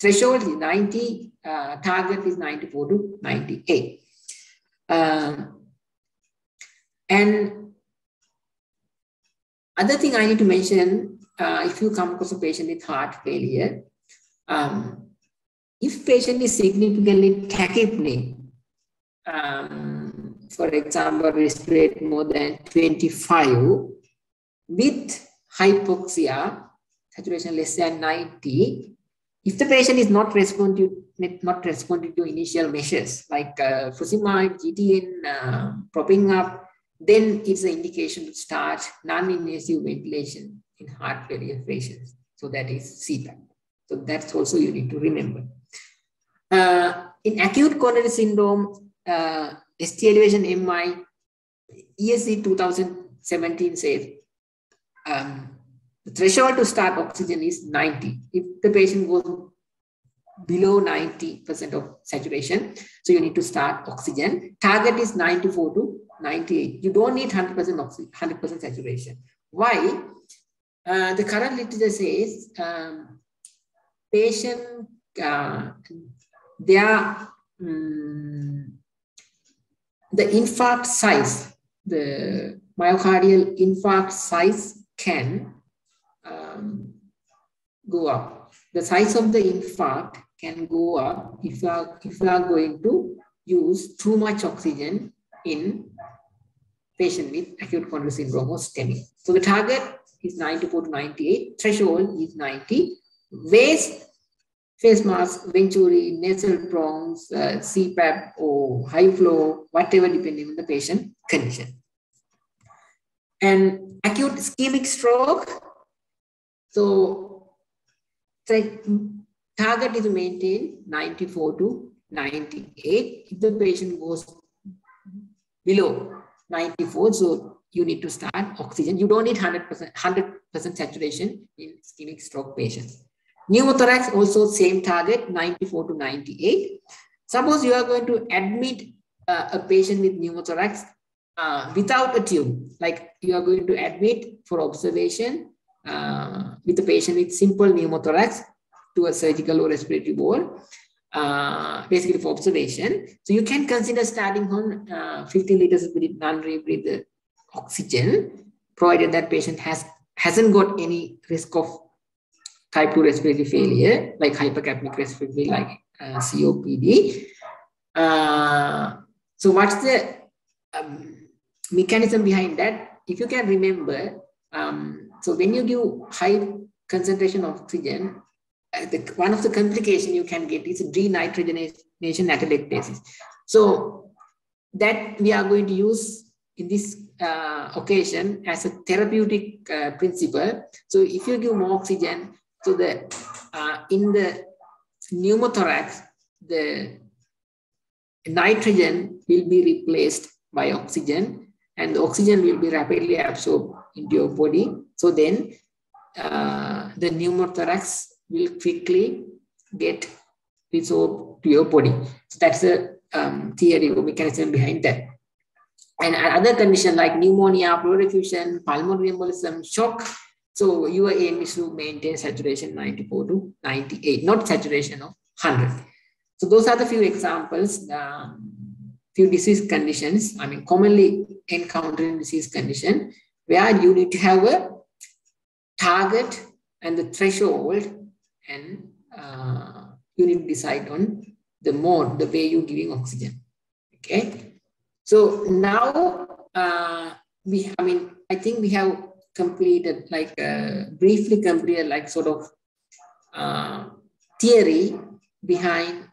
[SPEAKER 2] threshold is 90, uh, target is 94 to 98. Um, and other thing I need to mention, uh, if you come across a patient with heart failure, um, if patient is significantly tachypneic, um, for example, respirate more than 25, with hypoxia, saturation less than 90, if the patient is not responding, not responding to initial measures like uh, furosemide, GTN, uh, propping up, then it's an indication to start non-invasive ventilation in heart failure patients. So that is CPAP. So that's also you need to remember. Uh, in acute coronary syndrome, uh, ST elevation MI, ESC 2017 says um, the threshold to start oxygen is 90. If the patient goes below 90% of saturation, so you need to start oxygen. Target is 94 to 98. You don't need 100% oxygen, 100% saturation. Why? Uh, the current literature says um, patient, uh, their, um, the infarct size, the myocardial infarct size can um, go up. The size of the infarct can go up if you are, if you are going to use too much oxygen in patient with acute coronary syndrome or STEMI. So the target is 94 to 98, threshold is 90. Waist, face mask, venturi, nasal prongs, uh, CPAP or high flow, whatever depending on the patient condition. And acute ischemic stroke, so target is maintained 94 to 98. If the patient goes below 94, so you need to start oxygen. You don't need 100%, 100% saturation in ischemic stroke patients. Pneumothorax also same target, 94 to 98. Suppose you are going to admit uh, a patient with pneumothorax uh, without a tube, like you are going to admit for observation uh, with a patient with simple pneumothorax to a surgical or respiratory ward, uh, basically for observation. So you can consider starting on uh, 15 liters of non-rebreather oxygen, provided that patient has hasn't got any risk of type 2 respiratory failure, like hypercapnic respiratory, like uh, COPD. Uh, so what's the um, mechanism behind that? If you can remember, um, so when you give high concentration of oxygen, uh, the, one of the complications you can get is denitrogenation atelectasis. So that we are going to use in this uh, occasion as a therapeutic uh, principle. So if you give more oxygen, to the uh, in the pneumothorax, the nitrogen will be replaced by oxygen and the oxygen will be rapidly absorbed into your body. So then uh, the pneumothorax will quickly get resorbed to your body. So that's the um, theory or mechanism behind that. And other conditions like pneumonia, pleural effusion, pulmonary embolism, shock. So your aim is to maintain saturation 94 to 98, not saturation of 100. So those are the few examples, um, few disease conditions, I mean, commonly encountered disease condition where you need to have a target and the threshold and uh, you need to decide on the mode, the way you're giving oxygen. Okay. So now uh, we, I mean, I think we have completed like uh, briefly completed like sort of uh, theory behind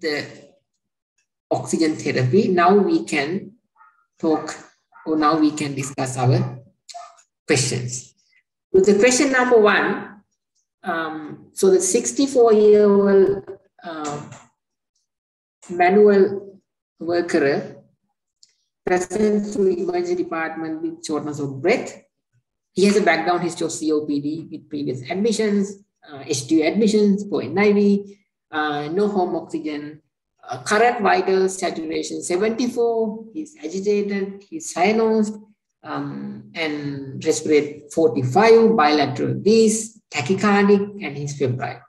[SPEAKER 2] the oxygen therapy. Now we can talk or now we can discuss our questions. With the question number one, um, so the 64 year old uh, manual worker present to emergency department with shortness of breath. He has a background history of COPD with previous admissions, uh, H2 admissions for NIV, uh, no home oxygen, uh, current vital saturation 74, he's agitated, he's cyanosed, um, and respirate 45, bilateral this, tachycardic, and he's febrile.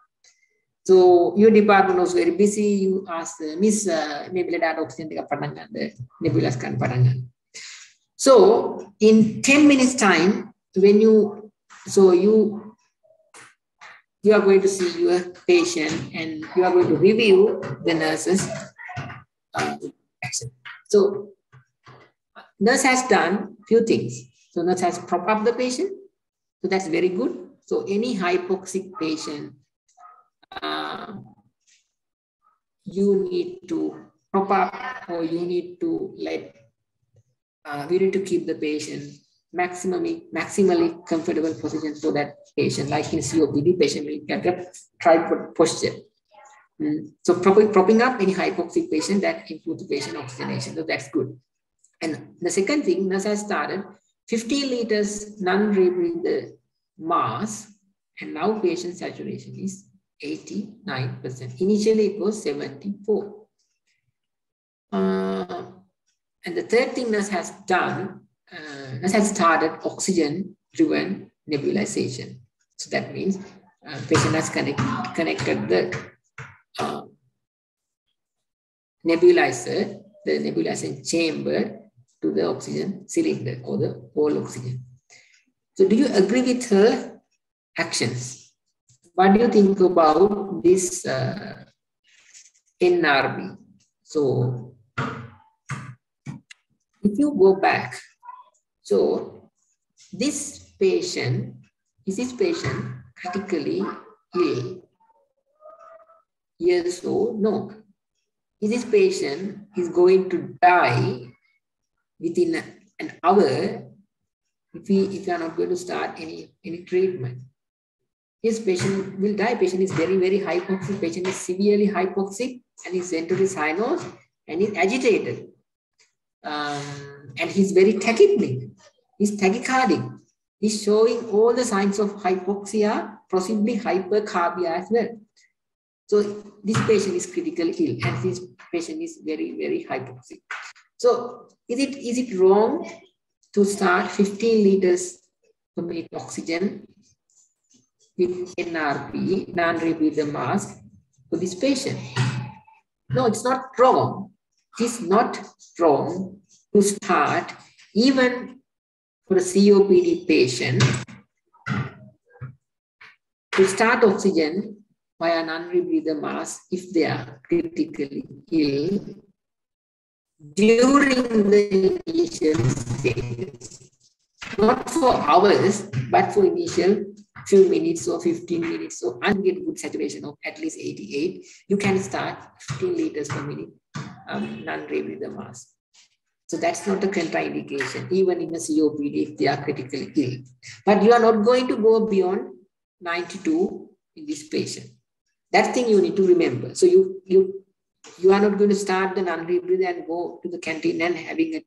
[SPEAKER 2] So your department was very busy. You asked uh, Miss uh, Nebula Data Oxygen Padanga, the Nebula Scan Padanga. So in 10 minutes time, when you, so you, you are going to see your patient and you are going to review the nurse's. So nurse has done few things. So nurse has prop up the patient. So that's very good. So any hypoxic patient uh, you need to prop up or you need to let, uh, we need to keep the patient maximally, maximally comfortable position so that patient, like in COPD, patient will get a tripod posture. Mm. So propping, propping up any hypoxic patient that includes patient oxygenation. So that's good. And the second thing, nurse has started 50 liters non-rebreather mask, and now patient saturation is 89%. Initially, it was 74. Uh, and the third thing NUS has done, uh, has started oxygen-driven nebulization. So that means uh, patient has connect, connected the uh, nebulizer, the nebulization chamber to the oxygen cylinder or the whole oxygen. So do you agree with her actions? What do you think about this uh, NRB? So if you go back, so this patient, is this patient critically ill? Yes or no? Is this patient is going to die within an hour if we if you are not going to start any any treatment? His patient will die. Patient is very, very hypoxic. Patient is severely hypoxic and his center is cyanosed and he's agitated. Um, and he's very tachypneic. He's tachycardic. He's showing all the signs of hypoxia, possibly hypercarbia as well. So this patient is critically ill and this patient is very, very hypoxic. So is it, is it wrong to start 15 liters per minute oxygen with NRB, non-rebreather mask, for this patient? No, it's not wrong. It is not wrong to start even for a COPD patient to start oxygen via non-rebreather mask if they are critically ill during the initial stages. Not for hours, but for initial few minutes or 15 minutes. So and get good saturation of at least 88, you can start 15 liters per minute um, non-rebreather mask. So that's not a contraindication, even in a COPD if they are critically ill. But you are not going to go beyond 92 in this patient. That thing you need to remember. So you you you are not going to start the non-rebreather and go to the canteen and having it,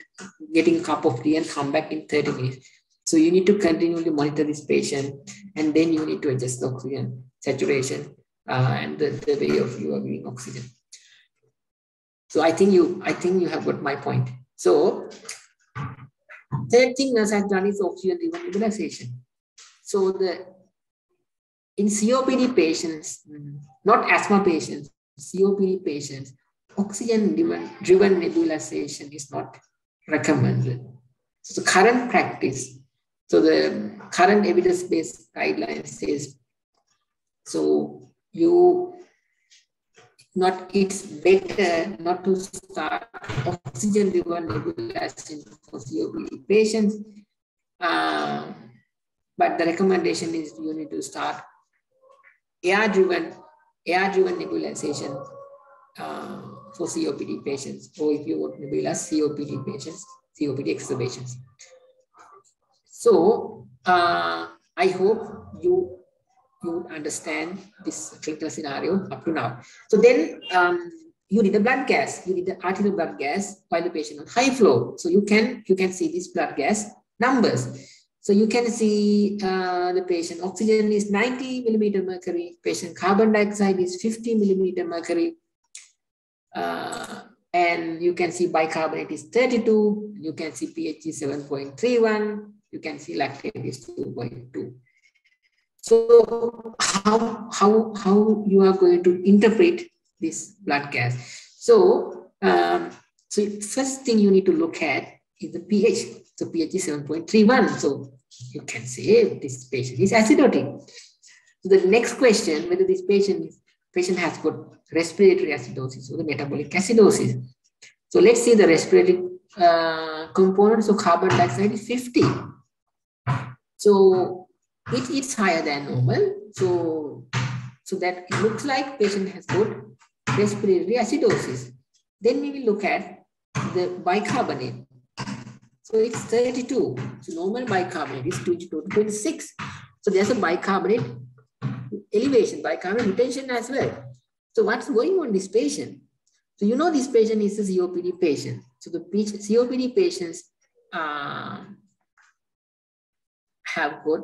[SPEAKER 2] getting a cup of tea and come back in 30 minutes. So you need to continually monitor this patient and then you need to adjust the oxygen saturation uh, and the, the way of you are giving oxygen. So I think you I think you have got my point. So third thing nurse has done is oxygen driven nebulization. So the in COPD patients, not asthma patients, COPD patients, oxygen driven nebulization is not recommended. So the current practice, so the current evidence-based guidelines says, so you not it's better not to start oxygen driven nebulization for COPD patients. Uh, but the recommendation is you need to start air-driven air-driven nebulization uh, for COPD patients, or if you want nebulize COPD patients, COPD exacerbations. So uh, I hope you you understand this clinical scenario up to now. So then um, you need a blood gas. You need the arterial blood gas while the patient on high flow. So you can you can see these blood gas numbers. So you can see uh, the patient oxygen is 90 millimeter mercury, patient carbon dioxide is 50 millimeter mercury. Uh, and you can see bicarbonate is 32, you can see pH is 7.31, you can see lactate is 2.2. So how, how, how you are going to interpret this blood gas? So, um, so first thing you need to look at is the pH. So pH is 7.31. So you can say this patient is acidotic. So the next question, whether this patient patient has got respiratory acidosis or the metabolic acidosis. So let's see the respiratory uh, components of carbon dioxide is 50. So it's higher than normal. So, so that it looks like patient has got respiratory acidosis. Then we will look at the bicarbonate. So it's 32. So normal bicarbonate is 26. So there's a bicarbonate elevation, bicarbonate retention as well. So what's going on this patient? So you know this patient is a COPD patient. So the COPD patients uh, have got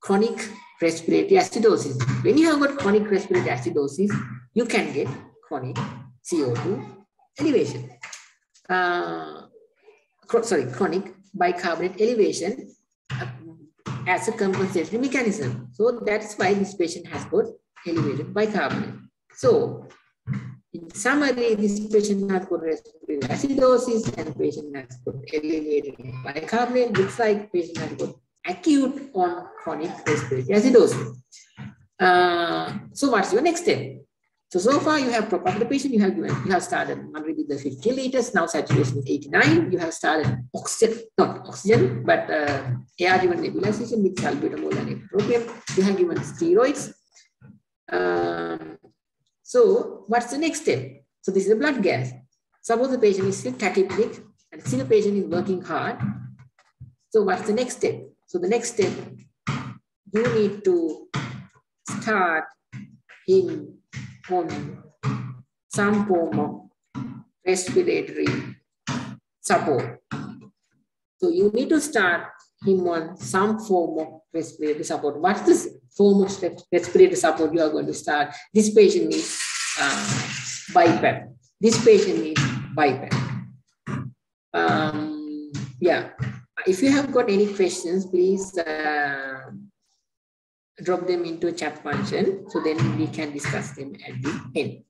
[SPEAKER 2] chronic respiratory acidosis. When you have got chronic respiratory acidosis, you can get chronic CO2 elevation. Uh, sorry, chronic bicarbonate elevation uh, as a compensatory mechanism. So that's why this patient has got elevated bicarbonate. So in summary, this patient has got respiratory acidosis and patient has got elevated bicarbonate. Looks like patient has got acute on chronic respiratory acidosis. Uh, so what's your next step? So, so far you have propped the patient, you have given, you have started with the 50 liters, now saturation is 89. You have started oxygen, not oxygen, but uh, air-driven nebulization with salbutamol and ipratropium. You have given steroids. Um, so what's the next step? So this is a blood gas. Suppose the patient is still tachypneic and still the patient is working hard. So what's the next step? So the next step, you need to start him on some form of respiratory support. So you need to start him on some form of respiratory support. What's this form of respiratory support you are going to start? This patient needs uh, BiPAP. This patient needs BiPAP. Um, yeah, if you have got any questions, please uh, drop them into a chat function so then we can discuss them at the end.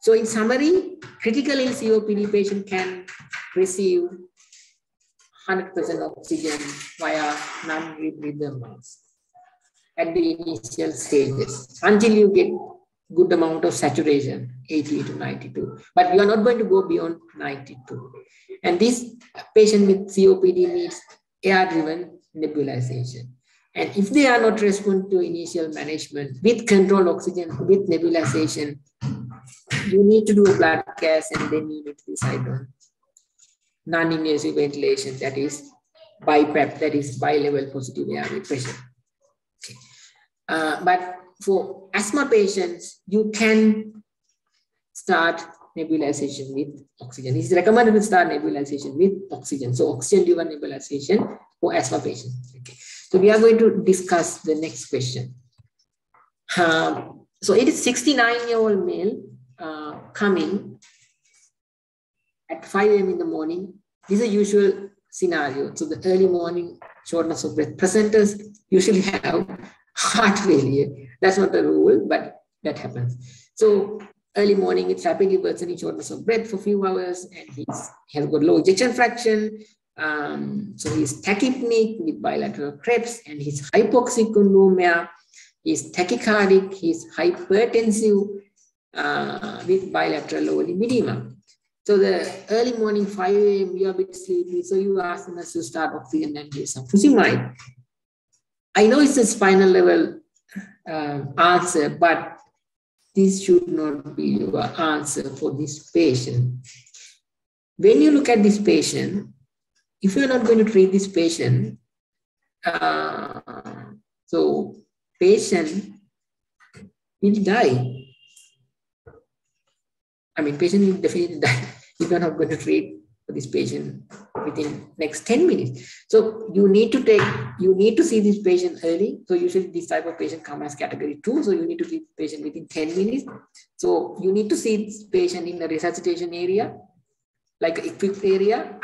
[SPEAKER 2] So in summary, critical ill COPD patient can receive 100% oxygen via non-rebreather mask at the initial stages until you get good amount of saturation, 80 to 92. But you are not going to go beyond 92. And this patient with COPD needs air-driven nebulization. And if they are not respond to initial management with controlled oxygen, with nebulization, you need to do a blood gas and then you need to decide on non-invasive ventilation, that is BiPAP, that is bi-level positive airway pressure. Okay. Uh, but for asthma patients, you can start nebulization with oxygen. It's recommended to start nebulization with oxygen. So oxygen-driven nebulization for asthma patients. Okay. So we are going to discuss the next question. Um, so it is 69-year-old male uh, coming at 5 a.m. in the morning. This is a usual scenario. So the early morning shortness of breath presenters usually have heart failure. That's not the rule, but that happens. So early morning, it's rapidly worsening shortness of breath for a few hours, and he's, he has got low ejection fraction. Um, so he's tachypneic with bilateral creps, and he's hypoxic pneumonia. He's tachycardic, he's hypertensive uh, with bilateral lower edema. So the early morning 5 a.m., you're a bit sleepy, so you ask them to start oxygen and give some frusemide. I know it's a spinal level uh, answer, but this should not be your answer for this patient. When you look at this patient, if you're not going to treat this patient, uh, so patient will die. I mean, patient will definitely die if you're not going to treat this patient within next 10 minutes. So you need to take, you need to see this patient early. So usually this type of patient come as category two. So you need to see patient within 10 minutes. So you need to see this patient in the resuscitation area, like equipped area.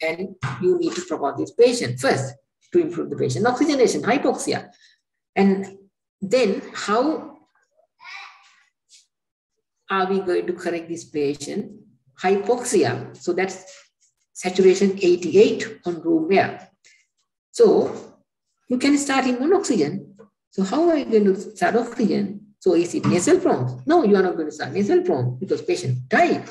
[SPEAKER 2] And you need to propose this patient first to improve the patient oxygenation, hypoxia. And then how are we going to correct this patient? Hypoxia. So that's saturation 88 on room air. So you can start in on oxygen. So how are you going to start oxygen? So is it nasal prong? No, you are not going to start nasal prong because patient died.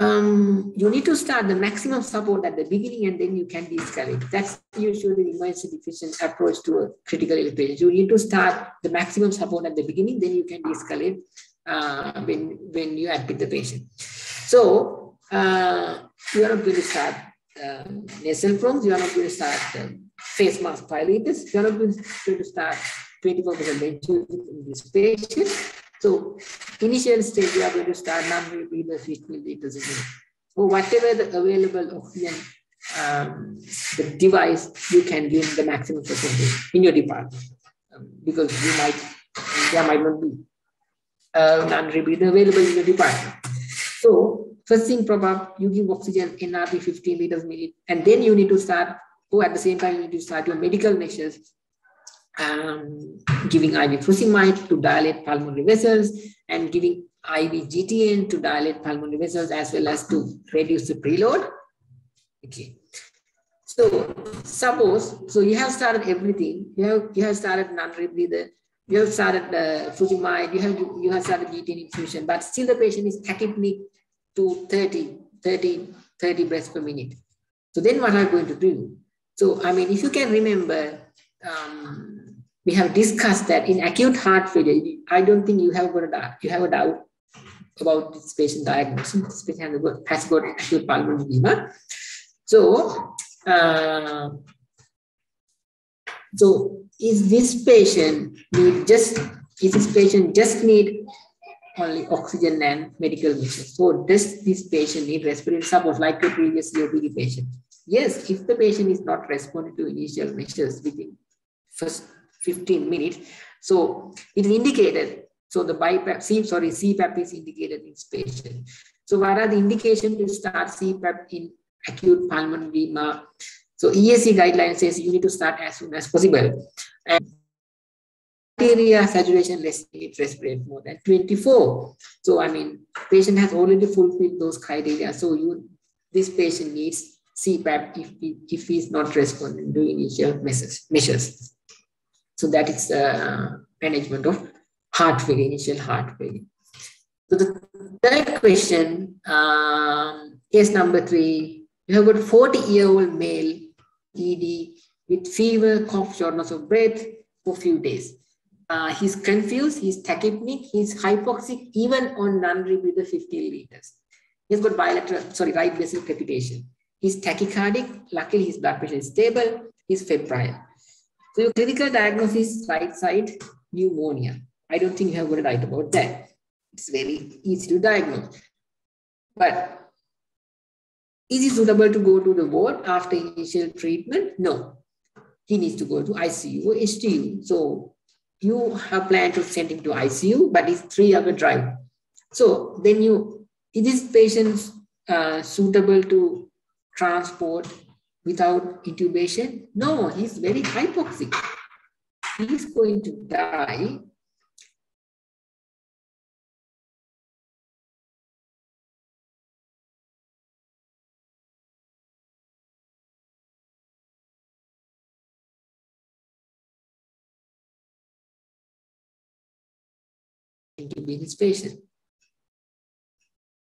[SPEAKER 2] Um, you need to start the maximum support at the beginning and then you can de-escalate. That's usually the emergency deficient approach to a critical ill patient. You need to start the maximum support at the beginning, then you can de-escalate uh, when, when you admit the patient. So uh, you are not going to start um, nasal prongs, you are not going to start um, face mask pilotis, you are not going to start 24% ventures in this patient. So initial stage, you are going to start non-rebreather 6 milliliters a minute. So whatever the available oxygen, um, the device, you can give the maximum percentage in your department. Um, because you might, there might not be uh, non-rebreather available in your department. So first thing up, you give oxygen NRB 15 liters minute, and then you need to start, or at the same time, you need to start your medical measures, um, giving IV frusemide to dilate pulmonary vessels, and giving IV GTN to dilate pulmonary vessels, as well as to reduce the preload. Okay. So suppose, so you have started everything, you have, you have started non-rebreather, you have started uh, frusemide, you have, you have started GTN infusion, but still the patient is tachypneic to 30, 30, 30 breaths per minute. So then what are you going to do? So, I mean, if you can remember, um, we have discussed that in acute heart failure, I don't think you have a doubt, you have a doubt about this patient diagnosis. This patient has got acute pulmonary edema. So, uh, so is this patient need just, is this patient just need only oxygen and medical measures. So does this patient need respiratory support like the previous COPD patient? Yes, if the patient is not responding to initial measures within first 15 minutes, so it is indicated So the BiPAP, C, sorry, CPAP is indicated in this patient. So what are the indications to start CPAP in acute pulmonary edema? So ESC guideline says you need to start as soon as possible. And criteria saturation less respirate more than 24. So I mean, patient has already fulfilled those criteria. So you, this patient needs CPAP if he, if he's not responding to initial measures. measures. So that is uh, management of heart failure, initial heart failure. So the third question, um, case number three, you have got 40 year old male ED with fever, cough, shortness of breath for a few days. Uh, he's confused, he's tachypneic, he's hypoxic, even on non-rebreather 15 liters. He's got bilateral, sorry, right basal crepitation. He's tachycardic, luckily his blood pressure is stable, he's febrile. So your clinical diagnosis right side pneumonia. I don't think you have got it right about that. It's very easy to diagnose. But is it suitable to go to the ward after initial treatment? No. He needs to go to ICU or HDU. So you have planned to send him to ICU, but it's three hour drive. So then you, is this patient uh, suitable to transport without intubation? No, he's very hypoxic. He's going to die be his patient.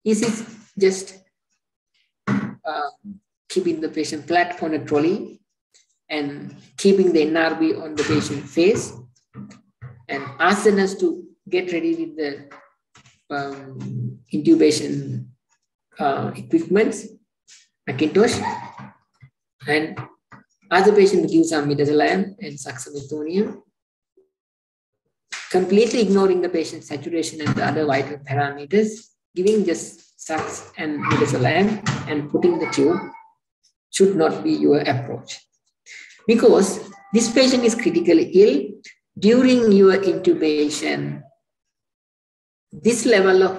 [SPEAKER 2] Is it just uh, keeping the patient flat on a trolley and keeping the NRB on the patient face and ask the nurse to get ready with the um, intubation uh, equipment, Macintosh, and the patient to give some midazolam and succinylcholine completely ignoring the patient's saturation and the other vital parameters, giving just sucks and midazolam and putting the tube should not be your approach. Because this patient is critically ill during your intubation. This level of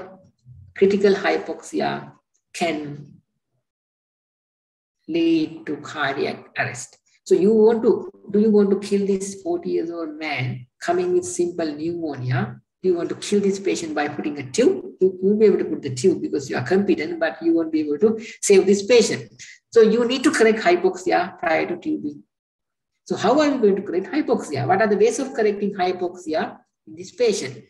[SPEAKER 2] critical hypoxia can lead to cardiac arrest. So you want to, do you want to kill this 40 years old man coming with simple pneumonia? Do you want to kill this patient by putting a tube? You will be able to put the tube because you are competent, but you won't be able to save this patient. So you need to correct hypoxia prior to tubing. So how are you going to correct hypoxia? What are the ways of correcting hypoxia in this patient?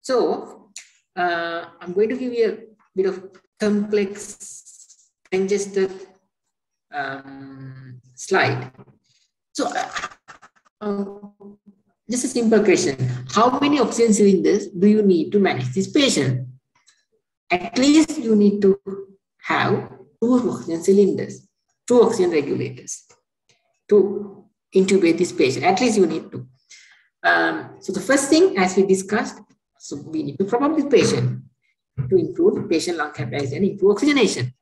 [SPEAKER 2] So uh, I'm going to give you a bit of complex congested um, slide. So, uh, just a simple question. How many oxygen cylinders do you need to manage this patient? At least you need to have two oxygen cylinders, two oxygen regulators to intubate this patient. At least you need to. Um, so the first thing, as we discussed, so we need to prop this patient to improve patient lung capacity and improve oxygenation.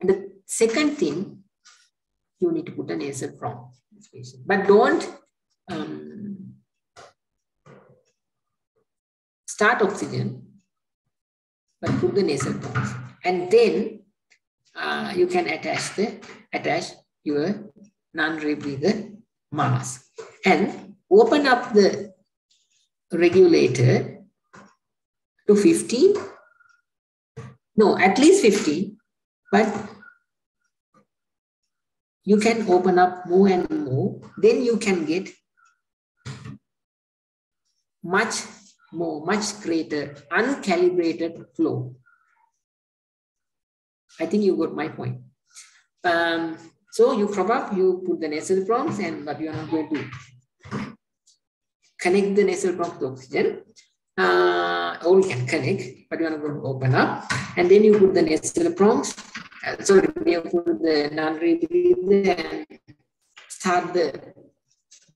[SPEAKER 2] And the second thing you need to put a nasal prong. But don't um, start oxygen, but put the nasal prongs. And then uh, you can attach the attach your non-rebreather mask and open up the regulator to 15 no at least 15 but you can open up more and more, then you can get much more, much greater uncalibrated flow. I think you got my point. Um, so you prop up, you put the nasal prongs and but you are not going to connect the nasal prongs to oxygen. Uh, or you can connect, but you are not going to open up. And then you put the nasal prongs so put the non-rebreather and start the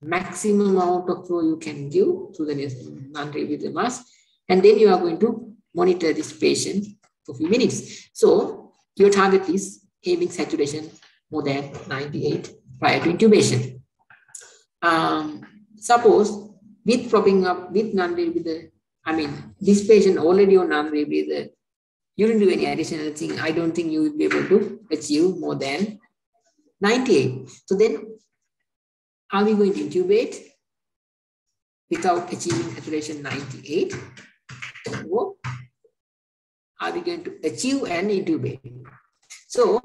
[SPEAKER 2] maximum amount of flow you can give to the non-rebreather mask. And then you are going to monitor this patient for a few minutes. So your target is aiming saturation more than 98 prior to intubation. Um, suppose with propping up with non-rebreather I mean, this patient already on non-rebreather, you didn't do any additional thing. I don't think you will be able to achieve more than 98. So then, are we going to intubate without achieving saturation 98? Or are we going to achieve and intubate? So,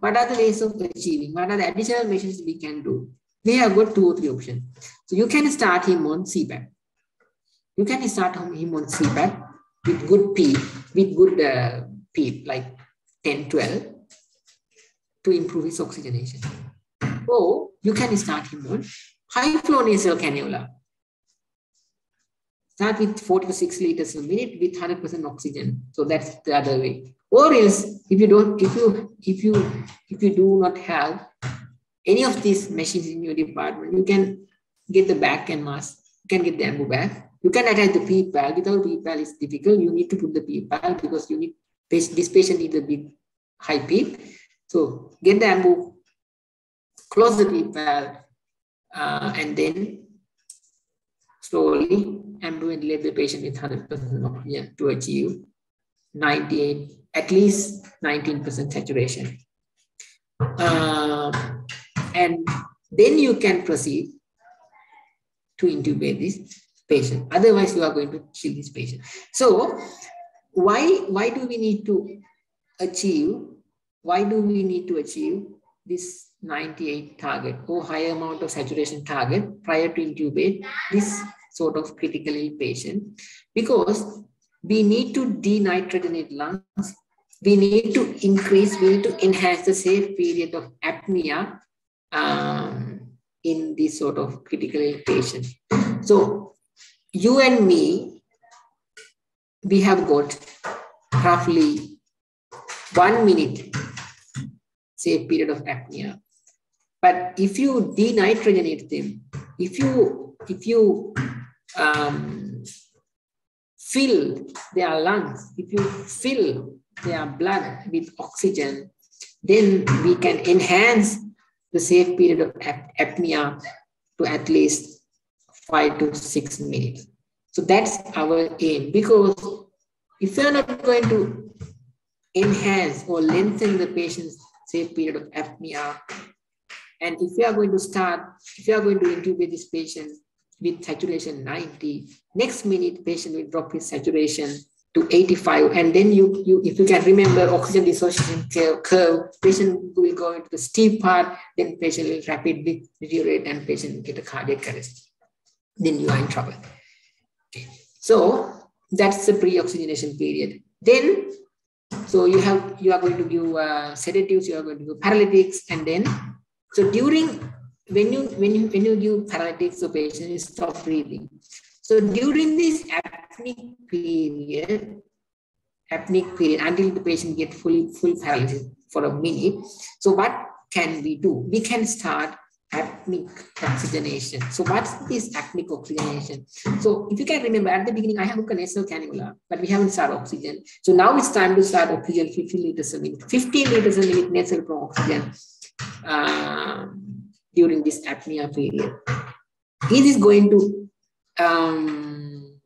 [SPEAKER 2] what are the ways of achieving? What are the additional measures we can do? We have got two or three options. So, you can start him on CPAP. You can start him on CPAP with good PEEP, with good uh, PEEP, like 10, 12, to improve his oxygenation. Or you can start him on high flow nasal cannula. Start with 4 to 6 liters a minute with 100% oxygen. So that's the other way. Or else, if you don't, if you, if you, if you do not have any of these machines in your department, you can get the bag and mask, you can get the ambu bag. You can attach the PEEP-valve. Without PEEP-valve, it's difficult. You need to put the PEEP-valve because you need this patient needs a big high PEEP. So get the ambu, close the PEEP-valve, uh, and then slowly ambu and let the patient with 100% oxygen to achieve 98, at least 19% saturation. Uh, and then you can proceed to intubate this patient. Otherwise, you are going to kill this patient. So, why, why do we need to achieve, why do we need to achieve this 98 target or higher amount of saturation target prior to intubate this sort of critical ill patient? Because we need to denitrogenate lungs. We need to increase, we need to enhance the safe period of apnea um, in this sort of critical ill patient. So you and me, we have got roughly one minute say, period of apnea. But if you denitrogenate them, if you if you um, fill their lungs, if you fill their blood with oxygen, then we can enhance the safe period of apnea to at least five to six minutes. So that's our aim because if you're not going to enhance or lengthen the patient's safe period of apnea, and if you are going to start, if you are going to intubate this patient with saturation 90, next minute patient will drop his saturation to 85 and then you, you if you can remember oxygen dissociation curve, patient will go into the steep part, then patient will rapidly deteriorate and patient will get a cardiac arrest. Then you are in trouble. Okay. So that's the pre-oxygenation period. Then, so you have you are going to give uh, sedatives, you are going to give paralytics, and then so during when you when you when you give paralytics, the patient is stop breathing. So during this apneic period, apneic period until the patient get fully full paralysis for a minute. So what can we do? We can start apneic oxygenation. So what's this apneic oxygenation? So if you can remember at the beginning, I have a nasal cannula, but we haven't started oxygen. So now it's time to start oxygen 15 liters a minute, 15 liters a minute nasal prong oxygen um, during this apnea period. Is this going to um,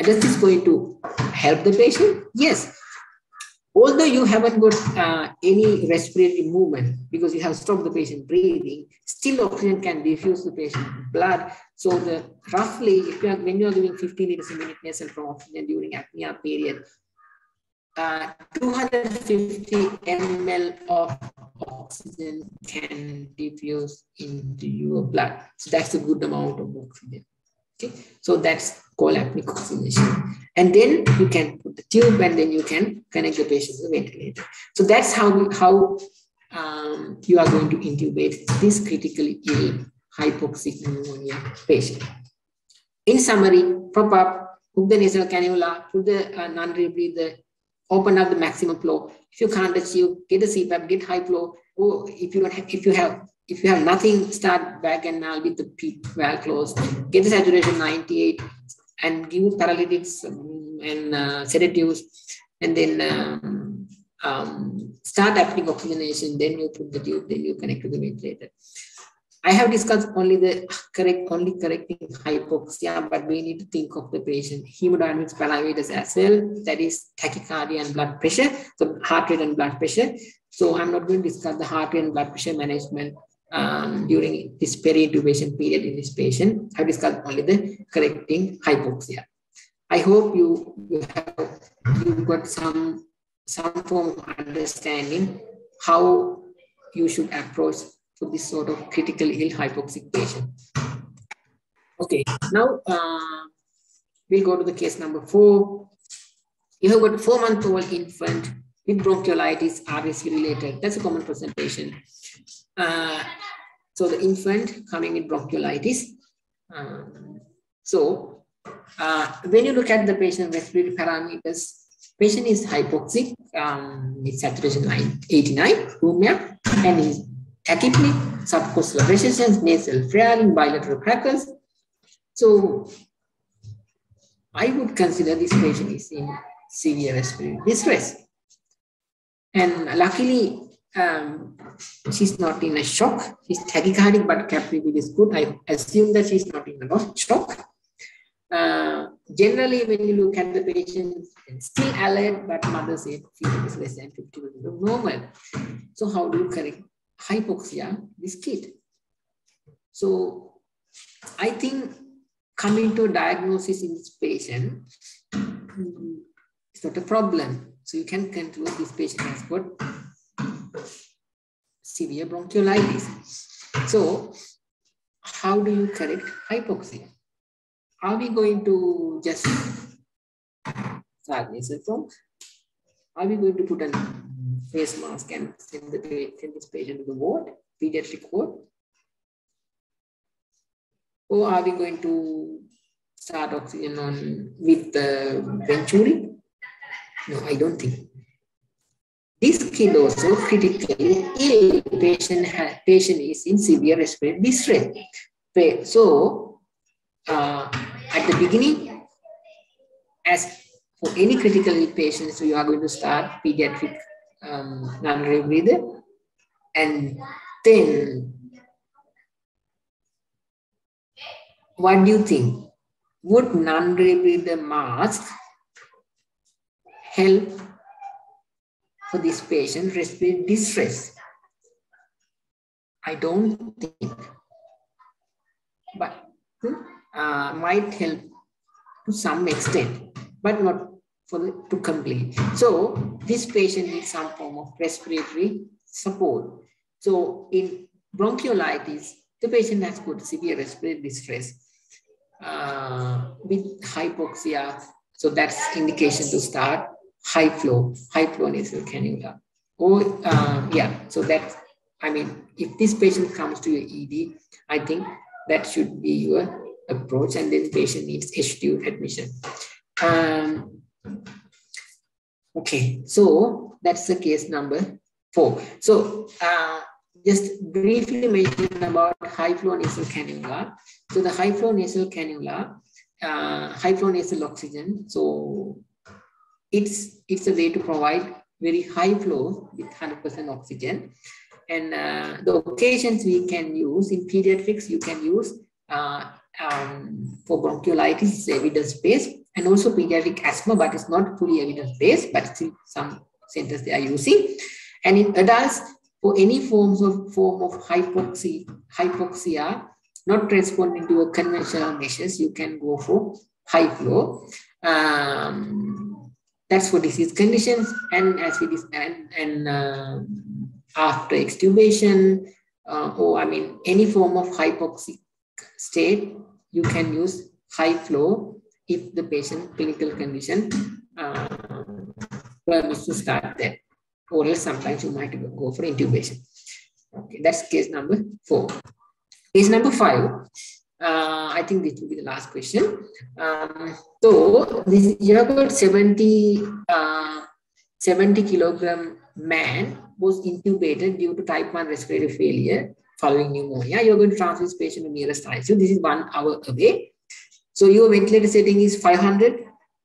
[SPEAKER 2] is this going to help the patient? Yes. Although you haven't got uh, any respiratory movement because you have stopped the patient breathing, still oxygen can diffuse the patient blood. So the roughly, if you are, when you are giving 15 liters a minute nasal prong oxygen during apnea period, uh, 250 ml of oxygen can diffuse into your blood. So that's a good amount of oxygen. Okay, so that's called apneic oxygenation. And then you can put the tube and then you can connect the patient to the ventilator. So that's how, we, how um, you are going to intubate this critically ill hypoxic pneumonia patient. In summary, prop up, hook the nasal cannula, put the uh, non-rebreather, open up the maximum flow. If you can't achieve, get a CPAP, get high flow, or if you don't have, if you have if you have nothing, start back and now with the PEEP valve closed. Get the saturation 98 and give paralytics um, and uh, sedatives, and then um, um, start apneic oxygenation. Then you put the tube, then you connect to the ventilator. I have discussed only the correct, only correcting hypoxia, but we need to think of the patient hemodynamics parameters as well. That is tachycardia and blood pressure. So heart rate and blood pressure. So I'm not going to discuss the heart rate and blood pressure management um, during this peri-intubation period in this patient. I've discussed only the correcting hypoxia. I hope you, you have you got some some form of understanding how you should approach for this sort of critical ill hypoxic patient. Okay, now uh, we'll go to the case number four. You have got a four-month-old infant with bronchiolitis, RSV related. That's a common presentation. Uh, so the infant coming with bronchiolitis. Um, so uh, when you look at the patient respiratory parameters, patient is hypoxic um, with saturation 89, room and is tachypneic, subcostal recession, nasal flaring, bilateral crackles. So I would consider this patient is in severe respiratory distress. And luckily, um, she's not in a shock. She's tachycardic, but capillary is good. I assume that she's not in a lot of shock. Uh, generally, when you look at the patient, still alert, but mother said fever is less than 50 of normal. So how do you correct hypoxia this kid? So I think coming to a diagnosis in this patient is not a problem. So you can conclude this patient has got severe bronchiolitis. So how do you correct hypoxia? Are we going to just start nasal? Are we going to put a face mask and send, the, send this patient to the ward, pediatric ward? Or are we going to start oxygen on with the venturi? No, I don't think. This kid also critically ill patient, patient is in severe respiratory distress. So uh, at the beginning, as for any critical ill patients, you are going to start pediatric um, non-rebreather and then what do you think? Would non-rebreather mask help for this patient respiratory distress? I don't think. But uh, might help to some extent, but not for the, to complete. So this patient needs some form of respiratory support. So in bronchiolitis, the patient has got severe respiratory distress uh, with hypoxia. So that's indication to start high flow, high flow nasal cannula. Oh, uh, yeah, so that I mean, if this patient comes to your ED, I think that should be your approach and then patient needs H2 admission. Um, okay, so that's the case number four. So uh, just briefly mention about high flow nasal cannula. So the high flow nasal cannula, uh, high flow nasal oxygen. So it's it's a way to provide very high flow with 100% oxygen. And uh, the occasions we can use in pediatrics, you can use uh, um, for bronchiolitis is evidence-based and also pediatric asthma, but it's not fully evidence-based, but still some centers they are using. And in adults, for any forms of form of hypoxia, hypoxia not responding to a conventional measures, you can go for high flow. Um, that's for disease conditions. And as we and, and uh, after extubation, uh, or I mean, any form of hypoxic state, you can use high flow if the patient clinical condition uh, permits to start that. Or else sometimes you might go for intubation. Okay, that's case number four. Case number five, uh, I think this will be the last question. Um, so this you have got 70, uh, 70 kilogram man was intubated due to type 1 respiratory failure following pneumonia, you're going to transfer this patient to nearest ICU. This is one hour away. So your ventilator setting is 500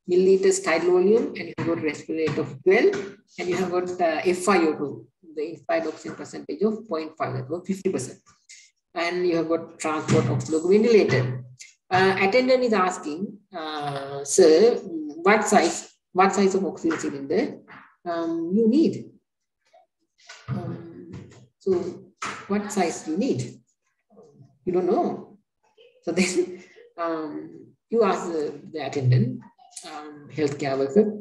[SPEAKER 2] milliliters tidal volume and you've got respirator of 12 and you have got uh, FiO2, the inspired oxygen percentage of 0.5, about 50%. And you have got transport oxygen ventilator. Uh, attendant is asking, uh, sir, what size, what size of oxygen cylinder um, you need? Um, so what size you need? You don't know. So then um, you ask the, the attendant, um, healthcare worker,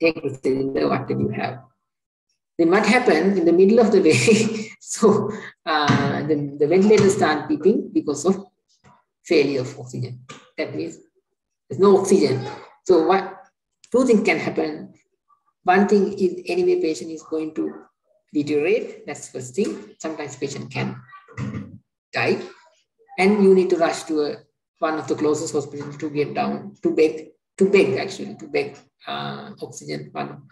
[SPEAKER 2] take the cylinder, what do you have? Then what happened in the middle of the day? so uh, the, the ventilator start beeping because of failure of oxygen. That means there's no oxygen. So what two things can happen. One thing is anyway patient is going to deteriorate. That's first thing. Sometimes patient can die. And you need to rush to a, one of the closest hospital to get down, to beg, to beg actually, to beg uh, oxygen, one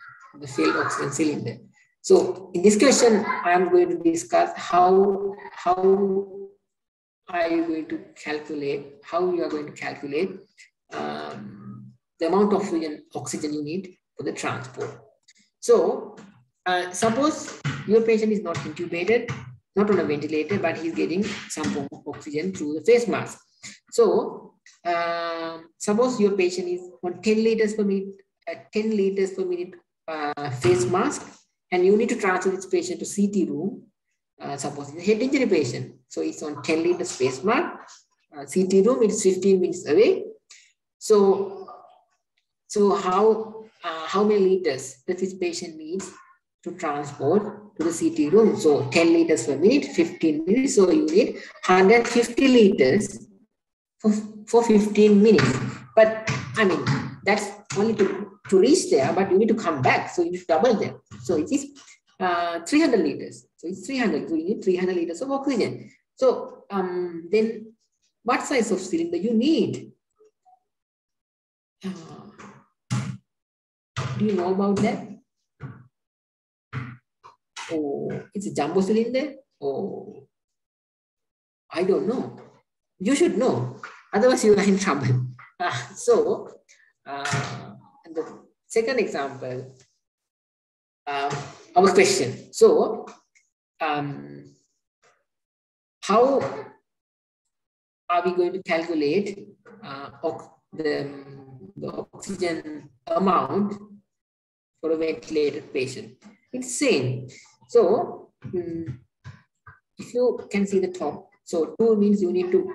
[SPEAKER 2] the failed oxygen cylinder. So in this question, I am going to discuss how, how are you going to calculate, how you are going to calculate um, the amount of oxygen, you need for the transport. So uh, suppose your patient is not intubated, not on a ventilator, but he's getting some form of oxygen through the face mask. So uh, suppose your patient is on 10 liters per minute, uh, 10 liters per minute uh, face mask and you need to transfer this patient to CT room. Uh, suppose it's a head injury patient. So it's on 10 liter face mask. Uh, CT room is 15 minutes away. So, so how, uh, how many liters does this patient needs to transport to the CT room? So 10 liters per minute, 15 minutes. So you need 150 liters for, for 15 minutes. But I mean, that's only to, to reach there, but you need to come back. So you need to double them. So it is uh, 300 liters. So it's 300. So you need 300 liters of oxygen. So um, then what size of cylinder you need? Uh, do you know about that? Oh, it's a jumbo cylinder? Oh, I don't know. You should know. Otherwise you are in trouble. Uh, so uh, the second example, uh, our question. So, um, how are we going to calculate uh, the, the oxygen amount for a ventilated patient? It's same. So, um, if you can see the top, so two means you need to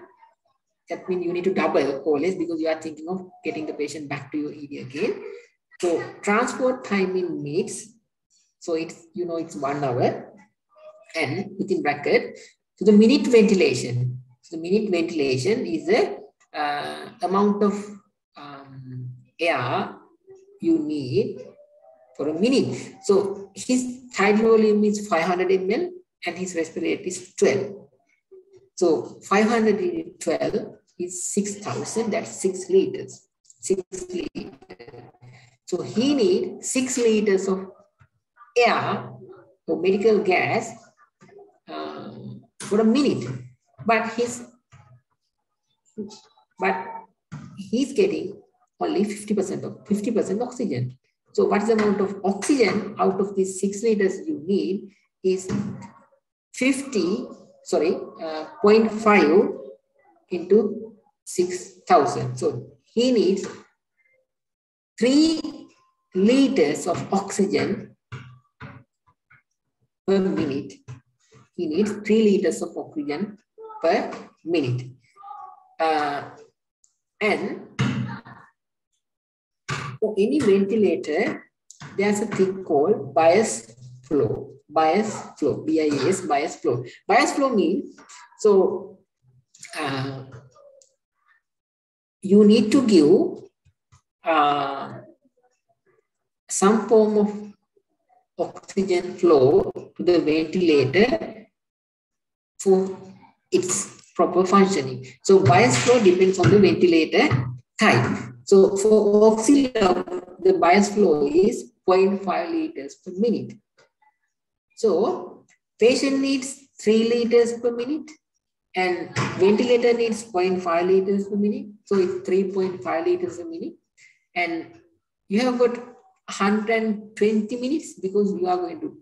[SPEAKER 2] that means you need to double always because you are thinking of getting the patient back to your ED again. So transport time in minutes. So it's, you know, it's one hour and within bracket. So the minute ventilation. So the minute ventilation is the uh, amount of um, air you need for a minute. So his tidal volume is 500 ml and his respirator is 12. So 500 12 is 6,000, that's 6 liters. 6 liters. So he needs 6 liters of air or medical gas uh, for a minute. But he's, but he's getting only 50% of 50% oxygen. So what is the amount of oxygen out of these 6 liters you need is 50, sorry, uh, 0.5 into 6,000. So he needs 3 liters of oxygen per minute. He needs 3 liters of oxygen per minute. Uh, and for any ventilator, there's a thing called bias flow. Bias flow, BIAS, bias flow. Bias flow means, so uh, you need to give uh, some form of oxygen flow to the ventilator for its proper functioning. So bias flow depends on the ventilator type. So for oxygen, the bias flow is 0.5 liters per minute. So patient needs 3 liters per minute and ventilator needs 0.5 liters per minute. So it's 3.5 liters a minute. And you have got 120 minutes because you are going to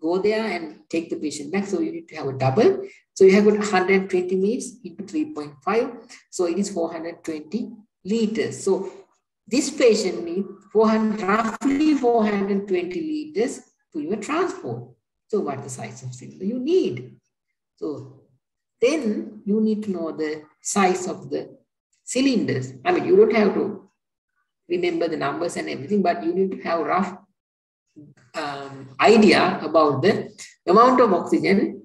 [SPEAKER 2] go there and take the patient back. So you need to have a double. So you have got 120 minutes into 3.5. So it is 420 liters. So this patient needs 400, roughly 420 liters for your transport. So what the size of cylinder you need? So then you need to know the size of the cylinders. I mean, you don't have to remember the numbers and everything, but you need to have a rough um, idea about the amount of oxygen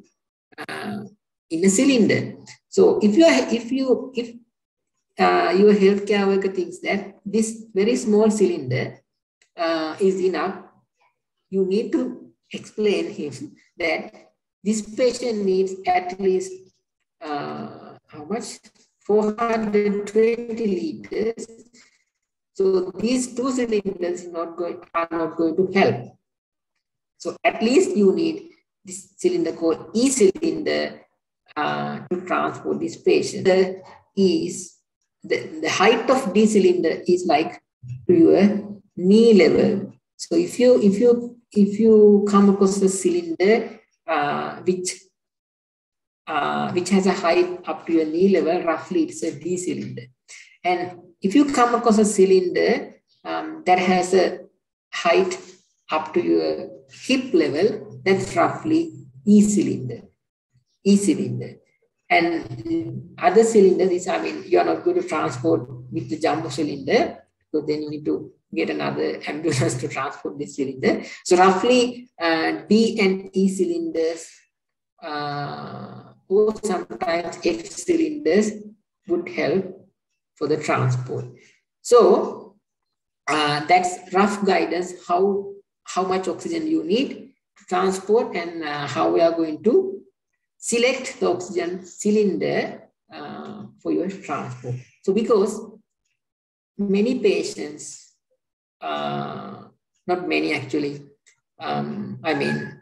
[SPEAKER 2] uh, in a cylinder. So if you if you if uh, your healthcare worker thinks that this very small cylinder uh, is enough, you need to explain him that this patient needs at least uh, how much 420 liters so these two cylinders not going, are not going to help. So at least you need this cylinder called E cylinder uh, to transport this patient. The is the, the height of D cylinder is like to your knee level. So if you if you if you come across a cylinder uh, which uh, which has a height up to your knee level, roughly it's a D cylinder. And if you come across a cylinder um, that has a height up to your hip level, that's roughly E cylinder. E cylinder. And other cylinders is, I mean, you are not going to transport with the jumbo cylinder, so then you need to get another ambulance to transport this cylinder. So roughly uh, and E cylinders, uh, or sometimes F cylinders would help for the transport. So uh, that's rough guidance how, how much oxygen you need to transport and uh, how we are going to select the oxygen cylinder uh, for your transport. So because many patients, uh, not many actually, um, I mean,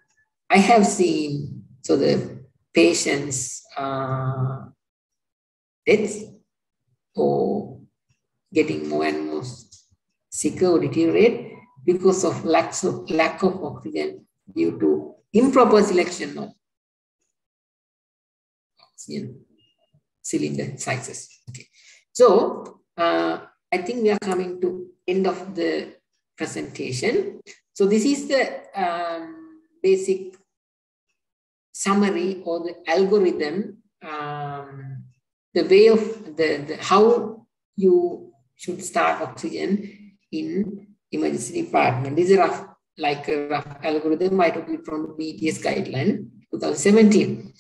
[SPEAKER 2] I have seen, so the patients, uh, deaths or getting more and more sicker or deteriorate because of lack of, lack of oxygen due to improper selection of oxygen cylinder sizes. Okay. So uh, I think we are coming to end of the presentation. So this is the um, basic summary or the algorithm um, the way of the, the how you should start oxygen in emergency department. This is a rough, like a rough algorithm I took it from the BTS guideline 2017.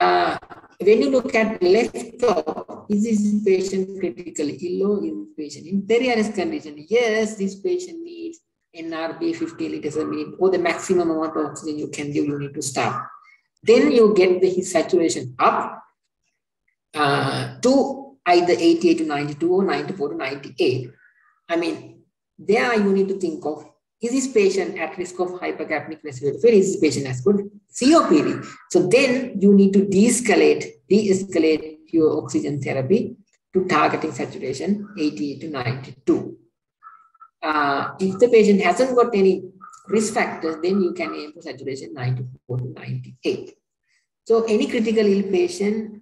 [SPEAKER 2] Uh, when you look at left top, is this patient critically ill is this patient in very high condition? Yes, this patient needs NRB 50 liters a minute or the maximum amount of oxygen you can give, you need to start. Then you get the his saturation up uh, to either 88 to 92 or 94 to 98. I mean, there you need to think of, is this patient at risk of hypercapnic respiratory? Is this patient has good COPD? So then you need to de-escalate, de-escalate your oxygen therapy to targeting saturation 88 to 92. Uh, if the patient hasn't got any risk factors, then you can aim for saturation 94 to 98. So any critical ill patient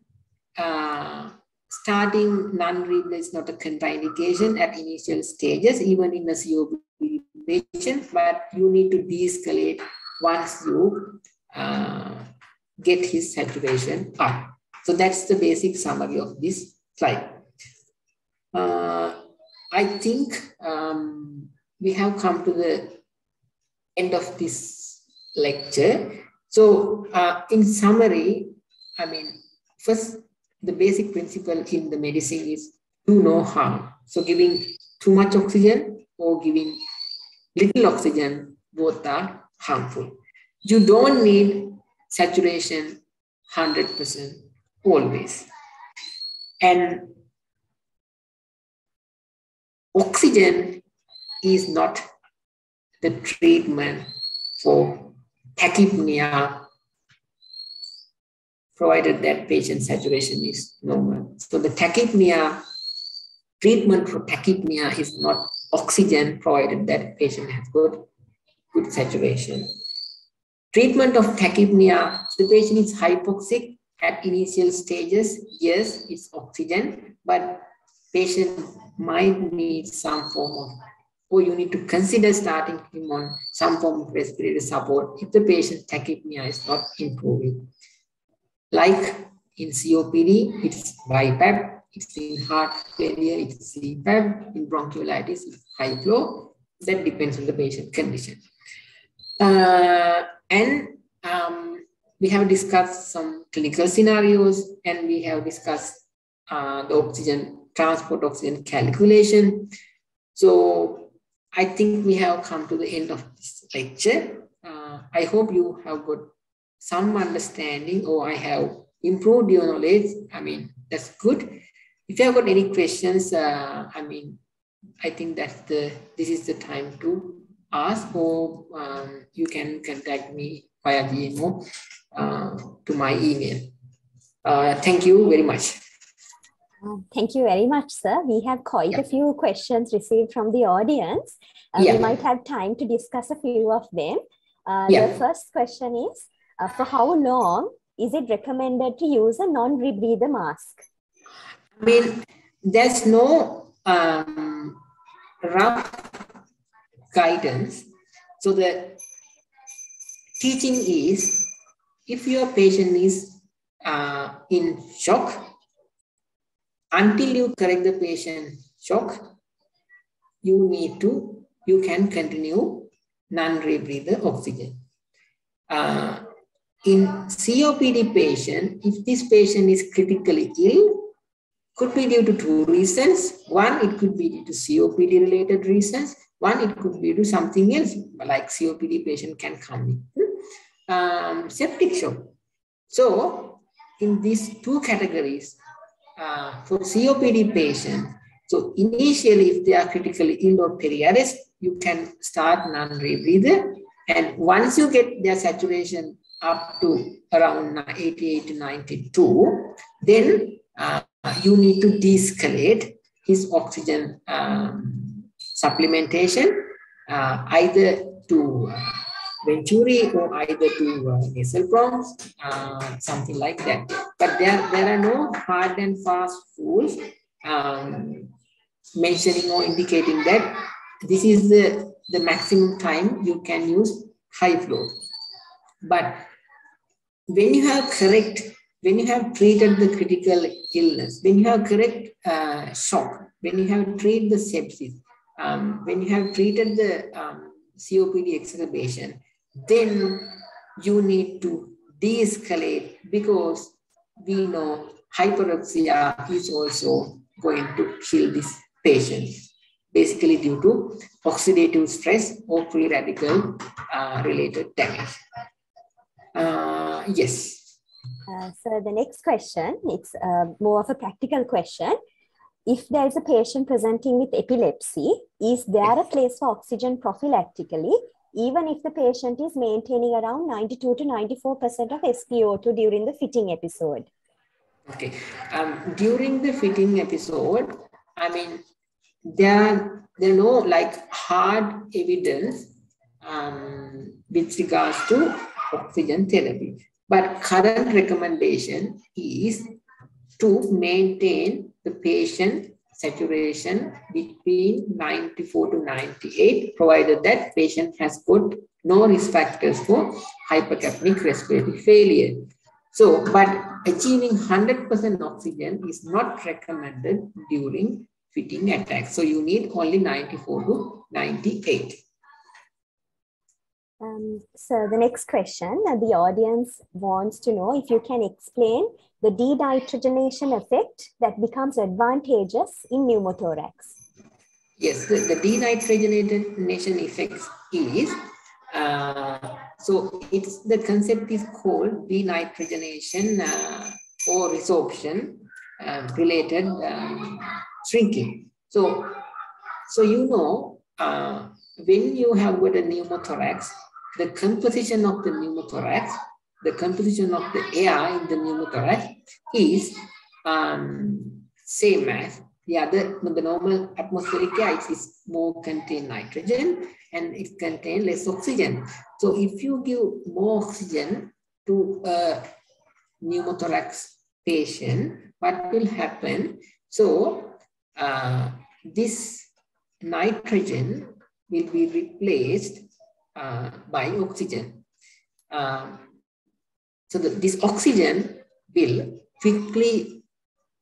[SPEAKER 2] uh, starting non-renal is not a contraindication at initial stages, even in a COPD patient, but you need to de-escalate once you uh, get his saturation up. So that's the basic summary of this slide. Uh, I think um, we have come to the end of this lecture. So uh, in summary, I mean, first the basic principle in the medicine is do no harm. So giving too much oxygen or giving little oxygen, both are harmful. You don't need saturation 100% always. And oxygen is not the treatment for tachypnea provided that patient saturation is normal. So the tachypnea, treatment for tachypnea is not oxygen provided that patient has good, good saturation. treatment of tachypnea, the patient is hypoxic at initial stages. Yes, it's oxygen, but patient might need some form of, or you need to consider starting him on some form of respiratory support if the patient's tachypnea is not improving. Like in COPD, it's BiPAP. It's in heart failure, it's CPAP. In bronchiolitis, it's high flow. That depends on the patient condition. Uh, and um, we have discussed some clinical scenarios and we have discussed uh, the oxygen, transport oxygen calculation. So I think we have come to the end of this lecture. Uh, I hope you have got some understanding or I have improved your knowledge. I mean, that's good. If you have got any questions, uh, I mean, I think that the this is the time to ask or um, you can contact me via GMO uh, to my email. Uh, thank you very much.
[SPEAKER 1] Uh, thank you very much, sir. We have quite yeah. a few questions received from the audience. Uh, yeah. We might have time to discuss a few of them. Uh, yeah. The first question is, uh, for how long is it recommended to use a non-rebreather mask?
[SPEAKER 2] I mean, there's no um, rough guidance. So the teaching is, if your patient is uh, in shock, until you correct the patient shock, you need to, you can continue non-rebreather oxygen. Uh, in COPD patient, if this patient is critically ill, could be due to two reasons. One, it could be due to COPD related reasons. One, it could be due to something else, like COPD patient can come in. Um, septic shock. So, in these two categories, uh, for COPD patient, so initially, if they are critically ill or peri-arrest, you can start non-rebreather. And once you get their saturation up to around 88 to 92, then uh, you need to de-escalate his oxygen um, supplementation uh, either to uh, Venturi or either to uh, nasal prongs, uh, something like that. But there, there are no hard and fast rules um, mentioning or indicating that this is the, the maximum time you can use high flow. But when you have correct, when you have treated the critical illness, when you have correct uh, shock, when you have treated the sepsis, um, when you have treated the um, COPD exacerbation, then you need to de-escalate because we know hyperoxia is also going to kill this patient, basically due to oxidative stress or free radical uh, related damage. Uh, yes.
[SPEAKER 1] Uh, so the next question, it's uh, more of a practical question. If there is a patient presenting with epilepsy, is there a place for oxygen prophylactically, even if the patient is maintaining around 92 to 94% of SpO2 during the fitting episode?
[SPEAKER 2] Okay. Um, during the fitting episode, I mean, there, there are no like hard evidence um, with regards to oxygen therapy. But current recommendation is to maintain the patient saturation between 94 to 98, provided that patient has got no risk factors for hypercapnic respiratory failure. So, but achieving 100% oxygen is not recommended during fitting attacks. So you need only 94 to 98.
[SPEAKER 1] Um, so the next question, uh, the audience wants to know if you can explain the denitrogenation effect that becomes advantageous in pneumothorax.
[SPEAKER 2] Yes, the, the denitrogenation effect is, uh, so it's the concept is called denitrogenation uh, or resorption uh, related um, shrinking. So, so you know, uh, when you have got a pneumothorax, the composition of the pneumothorax, the composition of the air in the pneumothorax is um, same as the other, the normal atmospheric air it is more contain nitrogen and it contain less oxygen. So if you give more oxygen to a pneumothorax patient, what will happen? So uh, this nitrogen will be replaced uh, by oxygen. Um, so the, this oxygen will quickly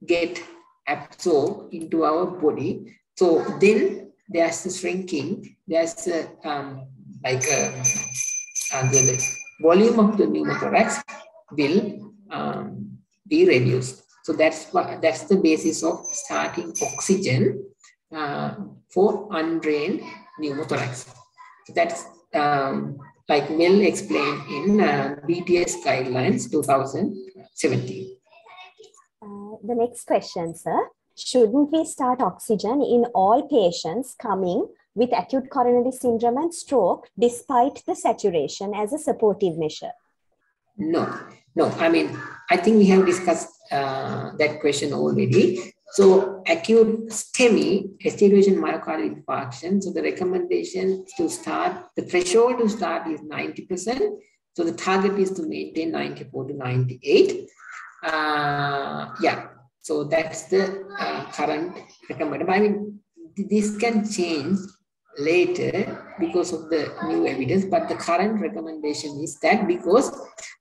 [SPEAKER 2] get absorbed into our body. So then there's the shrinking, there's a, um, like a, uh, the, volume of the pneumothorax will um, be reduced. So that's that's the basis of starting oxygen uh, for undrained pneumothorax. So that's um, like well explained in uh, BTS guidelines 2017.
[SPEAKER 1] Uh, the next question, sir. Shouldn't we start oxygen in all patients coming with acute coronary syndrome and stroke despite the saturation as a supportive measure?
[SPEAKER 2] No, no. I mean, I think we have discussed uh, that question already. So acute STEMI, ST elevation myocardial infarction. So the recommendation to start, the threshold to start is 90%. So the target is to maintain 94 to 98. Uh, yeah, so that's the uh, current recommendation. I mean, this can change later because of the new evidence, but the current recommendation is that because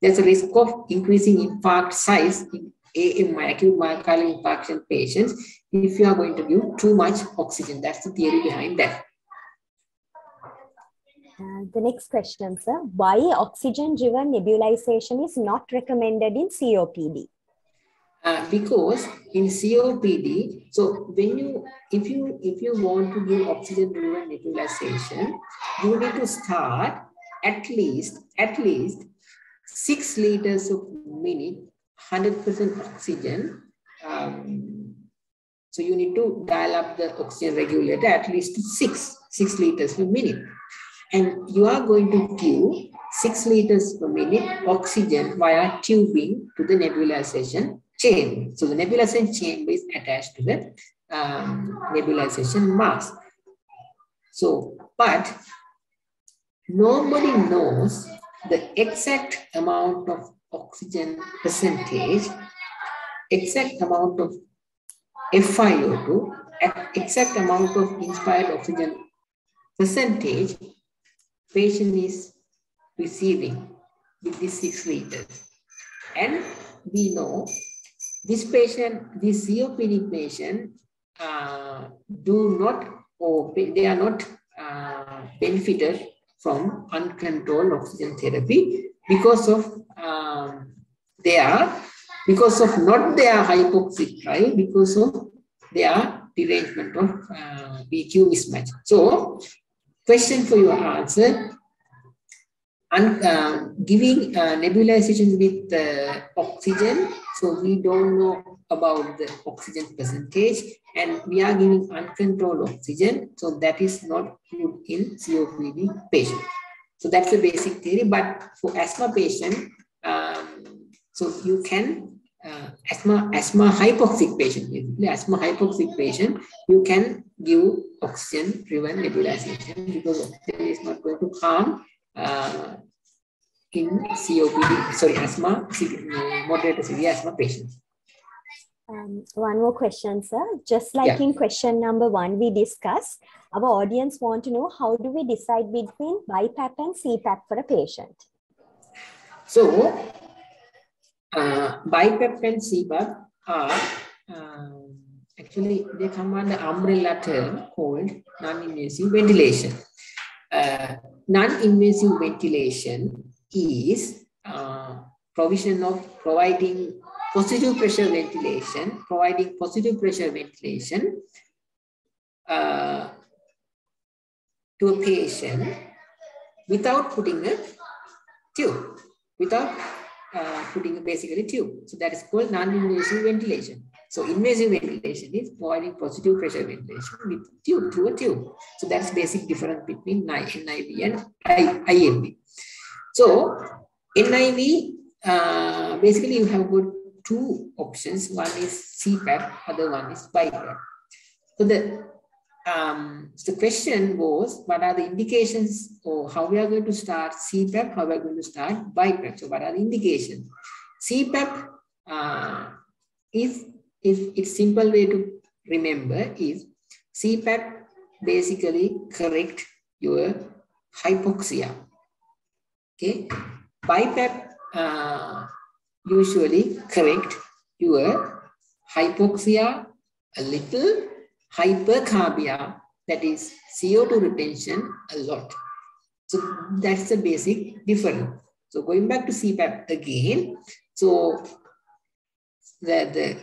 [SPEAKER 2] there's a risk of increasing infarct size in AM acute myocardial infarction patients if you are going to give too much oxygen. That's the theory behind that.
[SPEAKER 1] Uh, the next question, sir. Why oxygen-driven nebulization is not recommended in COPD?
[SPEAKER 2] Uh, because in COPD, so when you, if you, if you want to give oxygen-driven nebulization, you need to start at least, at least six liters of minute 100% oxygen. Um, so you need to dial up the oxygen regulator at least six, six liters per minute. And you are going to give six liters per minute oxygen via tubing to the nebulization chamber. So the nebulization chamber is attached to the um, nebulization mask. So, but nobody knows the exact amount of oxygen percentage, exact amount of FiO2, exact amount of inspired oxygen percentage patient is receiving with these six liters. And we know this patient, this COPD patient uh, do not or they are not uh, benefited from uncontrolled oxygen therapy because of um, their, because of not their hypoxic drive, because of their derangement of uh, VQ mismatch. So, question for your answer, and uh, giving uh, nebulization with oxygen, so we don't know about the oxygen percentage and we are giving uncontrolled oxygen, so that is not good in COPD patient. So that's the basic theory. But for asthma patient, um, so you can uh, asthma asthma hypoxic patient, basically asthma hypoxic patient, you can give oxygen driven nebulization because oxygen is not going to harm uh, in COPD, sorry, asthma, moderate to severe asthma patients.
[SPEAKER 1] Um, one more question, sir. Just like yeah. in question number one, we discussed, our audience want to know how do we decide between BiPAP and CPAP for a patient?
[SPEAKER 2] So, uh, and CPAP are uh, actually, they come under umbrella term called non-invasive ventilation. Uh, non-invasive ventilation is uh, provision of providing positive pressure ventilation, providing positive pressure ventilation uh, to a patient without putting a tube, without uh, putting a basically tube. So that is called non-invasive ventilation. So invasive ventilation is providing positive pressure ventilation with tube, through a tube. So that's basic difference between NIV and ILV. So NIV, uh, basically you have got two options. One is CPAP, other one is BiPAP. So the um, the question was, what are the indications or how we are going to start CPAP, how we are going to start BiPAP. So what are the indications? CPAP uh, is, if it's simple way to remember is CPAP basically correct your hypoxia. Okay, BiPAP uh, usually correct your hypoxia a little hypercarbia, that is CO2 retention a lot. So that's the basic difference. So going back to CPAP again, so the, the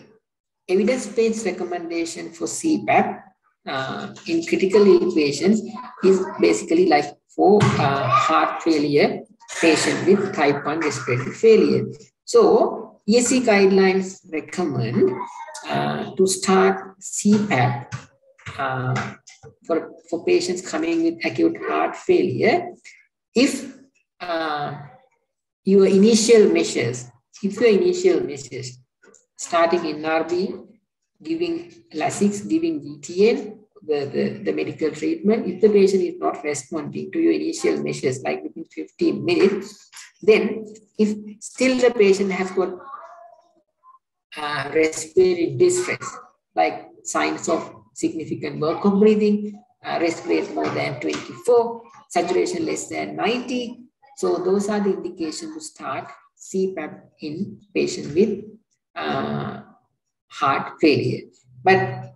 [SPEAKER 2] evidence-based recommendation for CPAP uh, in critical patients is basically like for uh, heart failure patient with type 1 respiratory failure. So ESC guidelines recommend uh, to start CPAP uh, for, for patients coming with acute heart failure. If uh, your initial measures, if your initial measures, starting in NRB, giving Lasix, giving GTN, the, the, the medical treatment, if the patient is not responding to your initial measures, like within 15 minutes, then if still the patient has got uh, respiratory distress, like signs of significant work of breathing, uh, respirate more than 24, saturation less than 90. So those are the indications to start CPAP in patient with uh, heart failure. But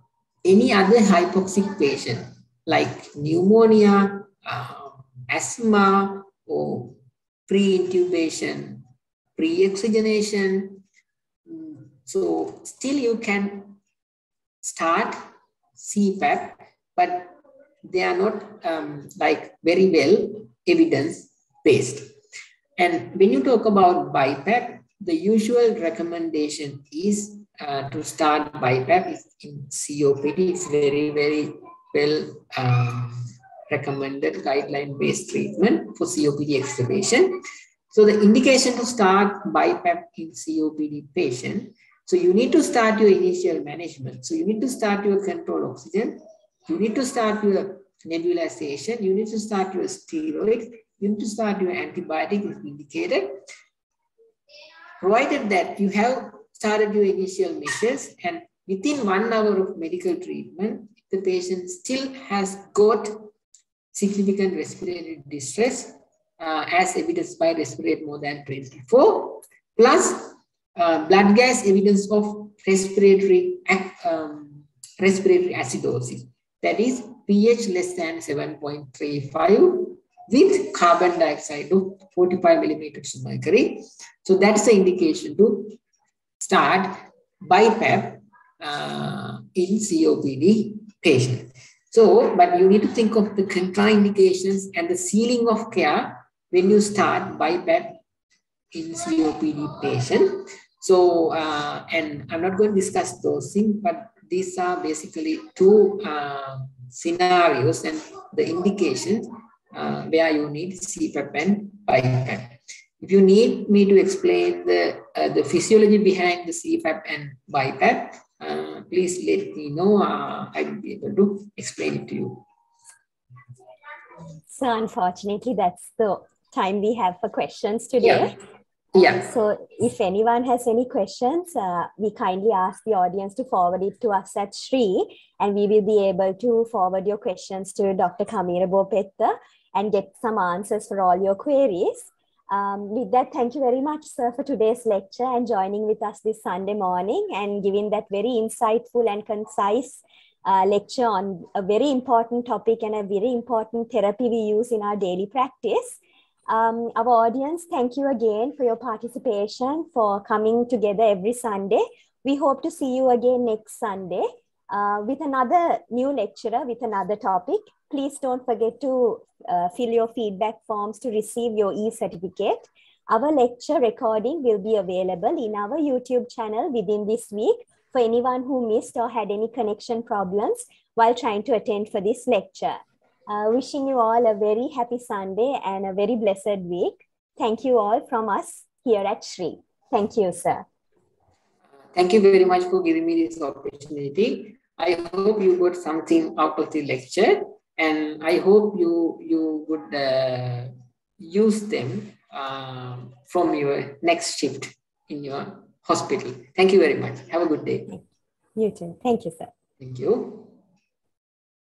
[SPEAKER 2] any other hypoxic patient like pneumonia, uh, asthma, or pre-intubation, pre-oxygenation, mm, so still you can start CPAP, but they are not um, like very well evidence based. And when you talk about BiPAP, the usual recommendation is uh, to start BiPAP in COPD. It's very, very well um, recommended guideline-based treatment for COPD exacerbation. So the indication to start BiPAP in COPD patient so you need to start your initial management. So you need to start your control oxygen. You need to start your nebulization. You need to start your steroids. You need to start your antibiotic if indicated. Provided that you have started your initial measures and within one hour of medical treatment, the patient still has got significant respiratory distress uh, as evidenced by respirate more than 24, plus uh, blood gas evidence of respiratory um, respiratory acidosis. That is pH less than 7.35 with carbon dioxide of 45 millimeters of mercury. So that's the indication to start BiPAP uh, in COPD patient. So, but you need to think of the contraindications and the ceiling of care when you start BiPAP in COPD patient. So, uh, and I'm not going to discuss those things, but these are basically two uh, scenarios and the indications uh, where you need CPAP and BiPAP. If you need me to explain the, uh, the physiology behind the CPAP and BiPAP, uh, please let me know. Uh, I will be able to explain it to you.
[SPEAKER 1] So unfortunately, that's the time we have for questions today.
[SPEAKER 2] Yeah. Yeah.
[SPEAKER 1] So if anyone has any questions, uh, we kindly ask the audience to forward it to us at SHRI, and we will be able to forward your questions to Dr. Kamira Bopetta and get some answers for all your queries. Um, with that, thank you very much, sir, for today's lecture and joining with us this Sunday morning and giving that very insightful and concise uh, lecture on a very important topic and a very important therapy we use in our daily practice. Um, our audience, thank you again for your participation, for coming together every Sunday. We hope to see you again next Sunday uh, with another new lecturer with another topic. Please don't forget to uh, fill your feedback forms to receive your e-certificate. Our lecture recording will be available in our YouTube channel within this week for anyone who missed or had any connection problems while trying to attend for this lecture. Uh, wishing you all a very happy Sunday and a very blessed week. Thank you all from us here at SHRI. Thank you, sir.
[SPEAKER 2] Thank you very much for giving me this opportunity. I hope you got something out of the lecture, and I hope you you would uh, use them uh, from your next shift in your hospital. Thank you very much. Have a good day.
[SPEAKER 1] You too. Thank you, sir.
[SPEAKER 2] Thank you.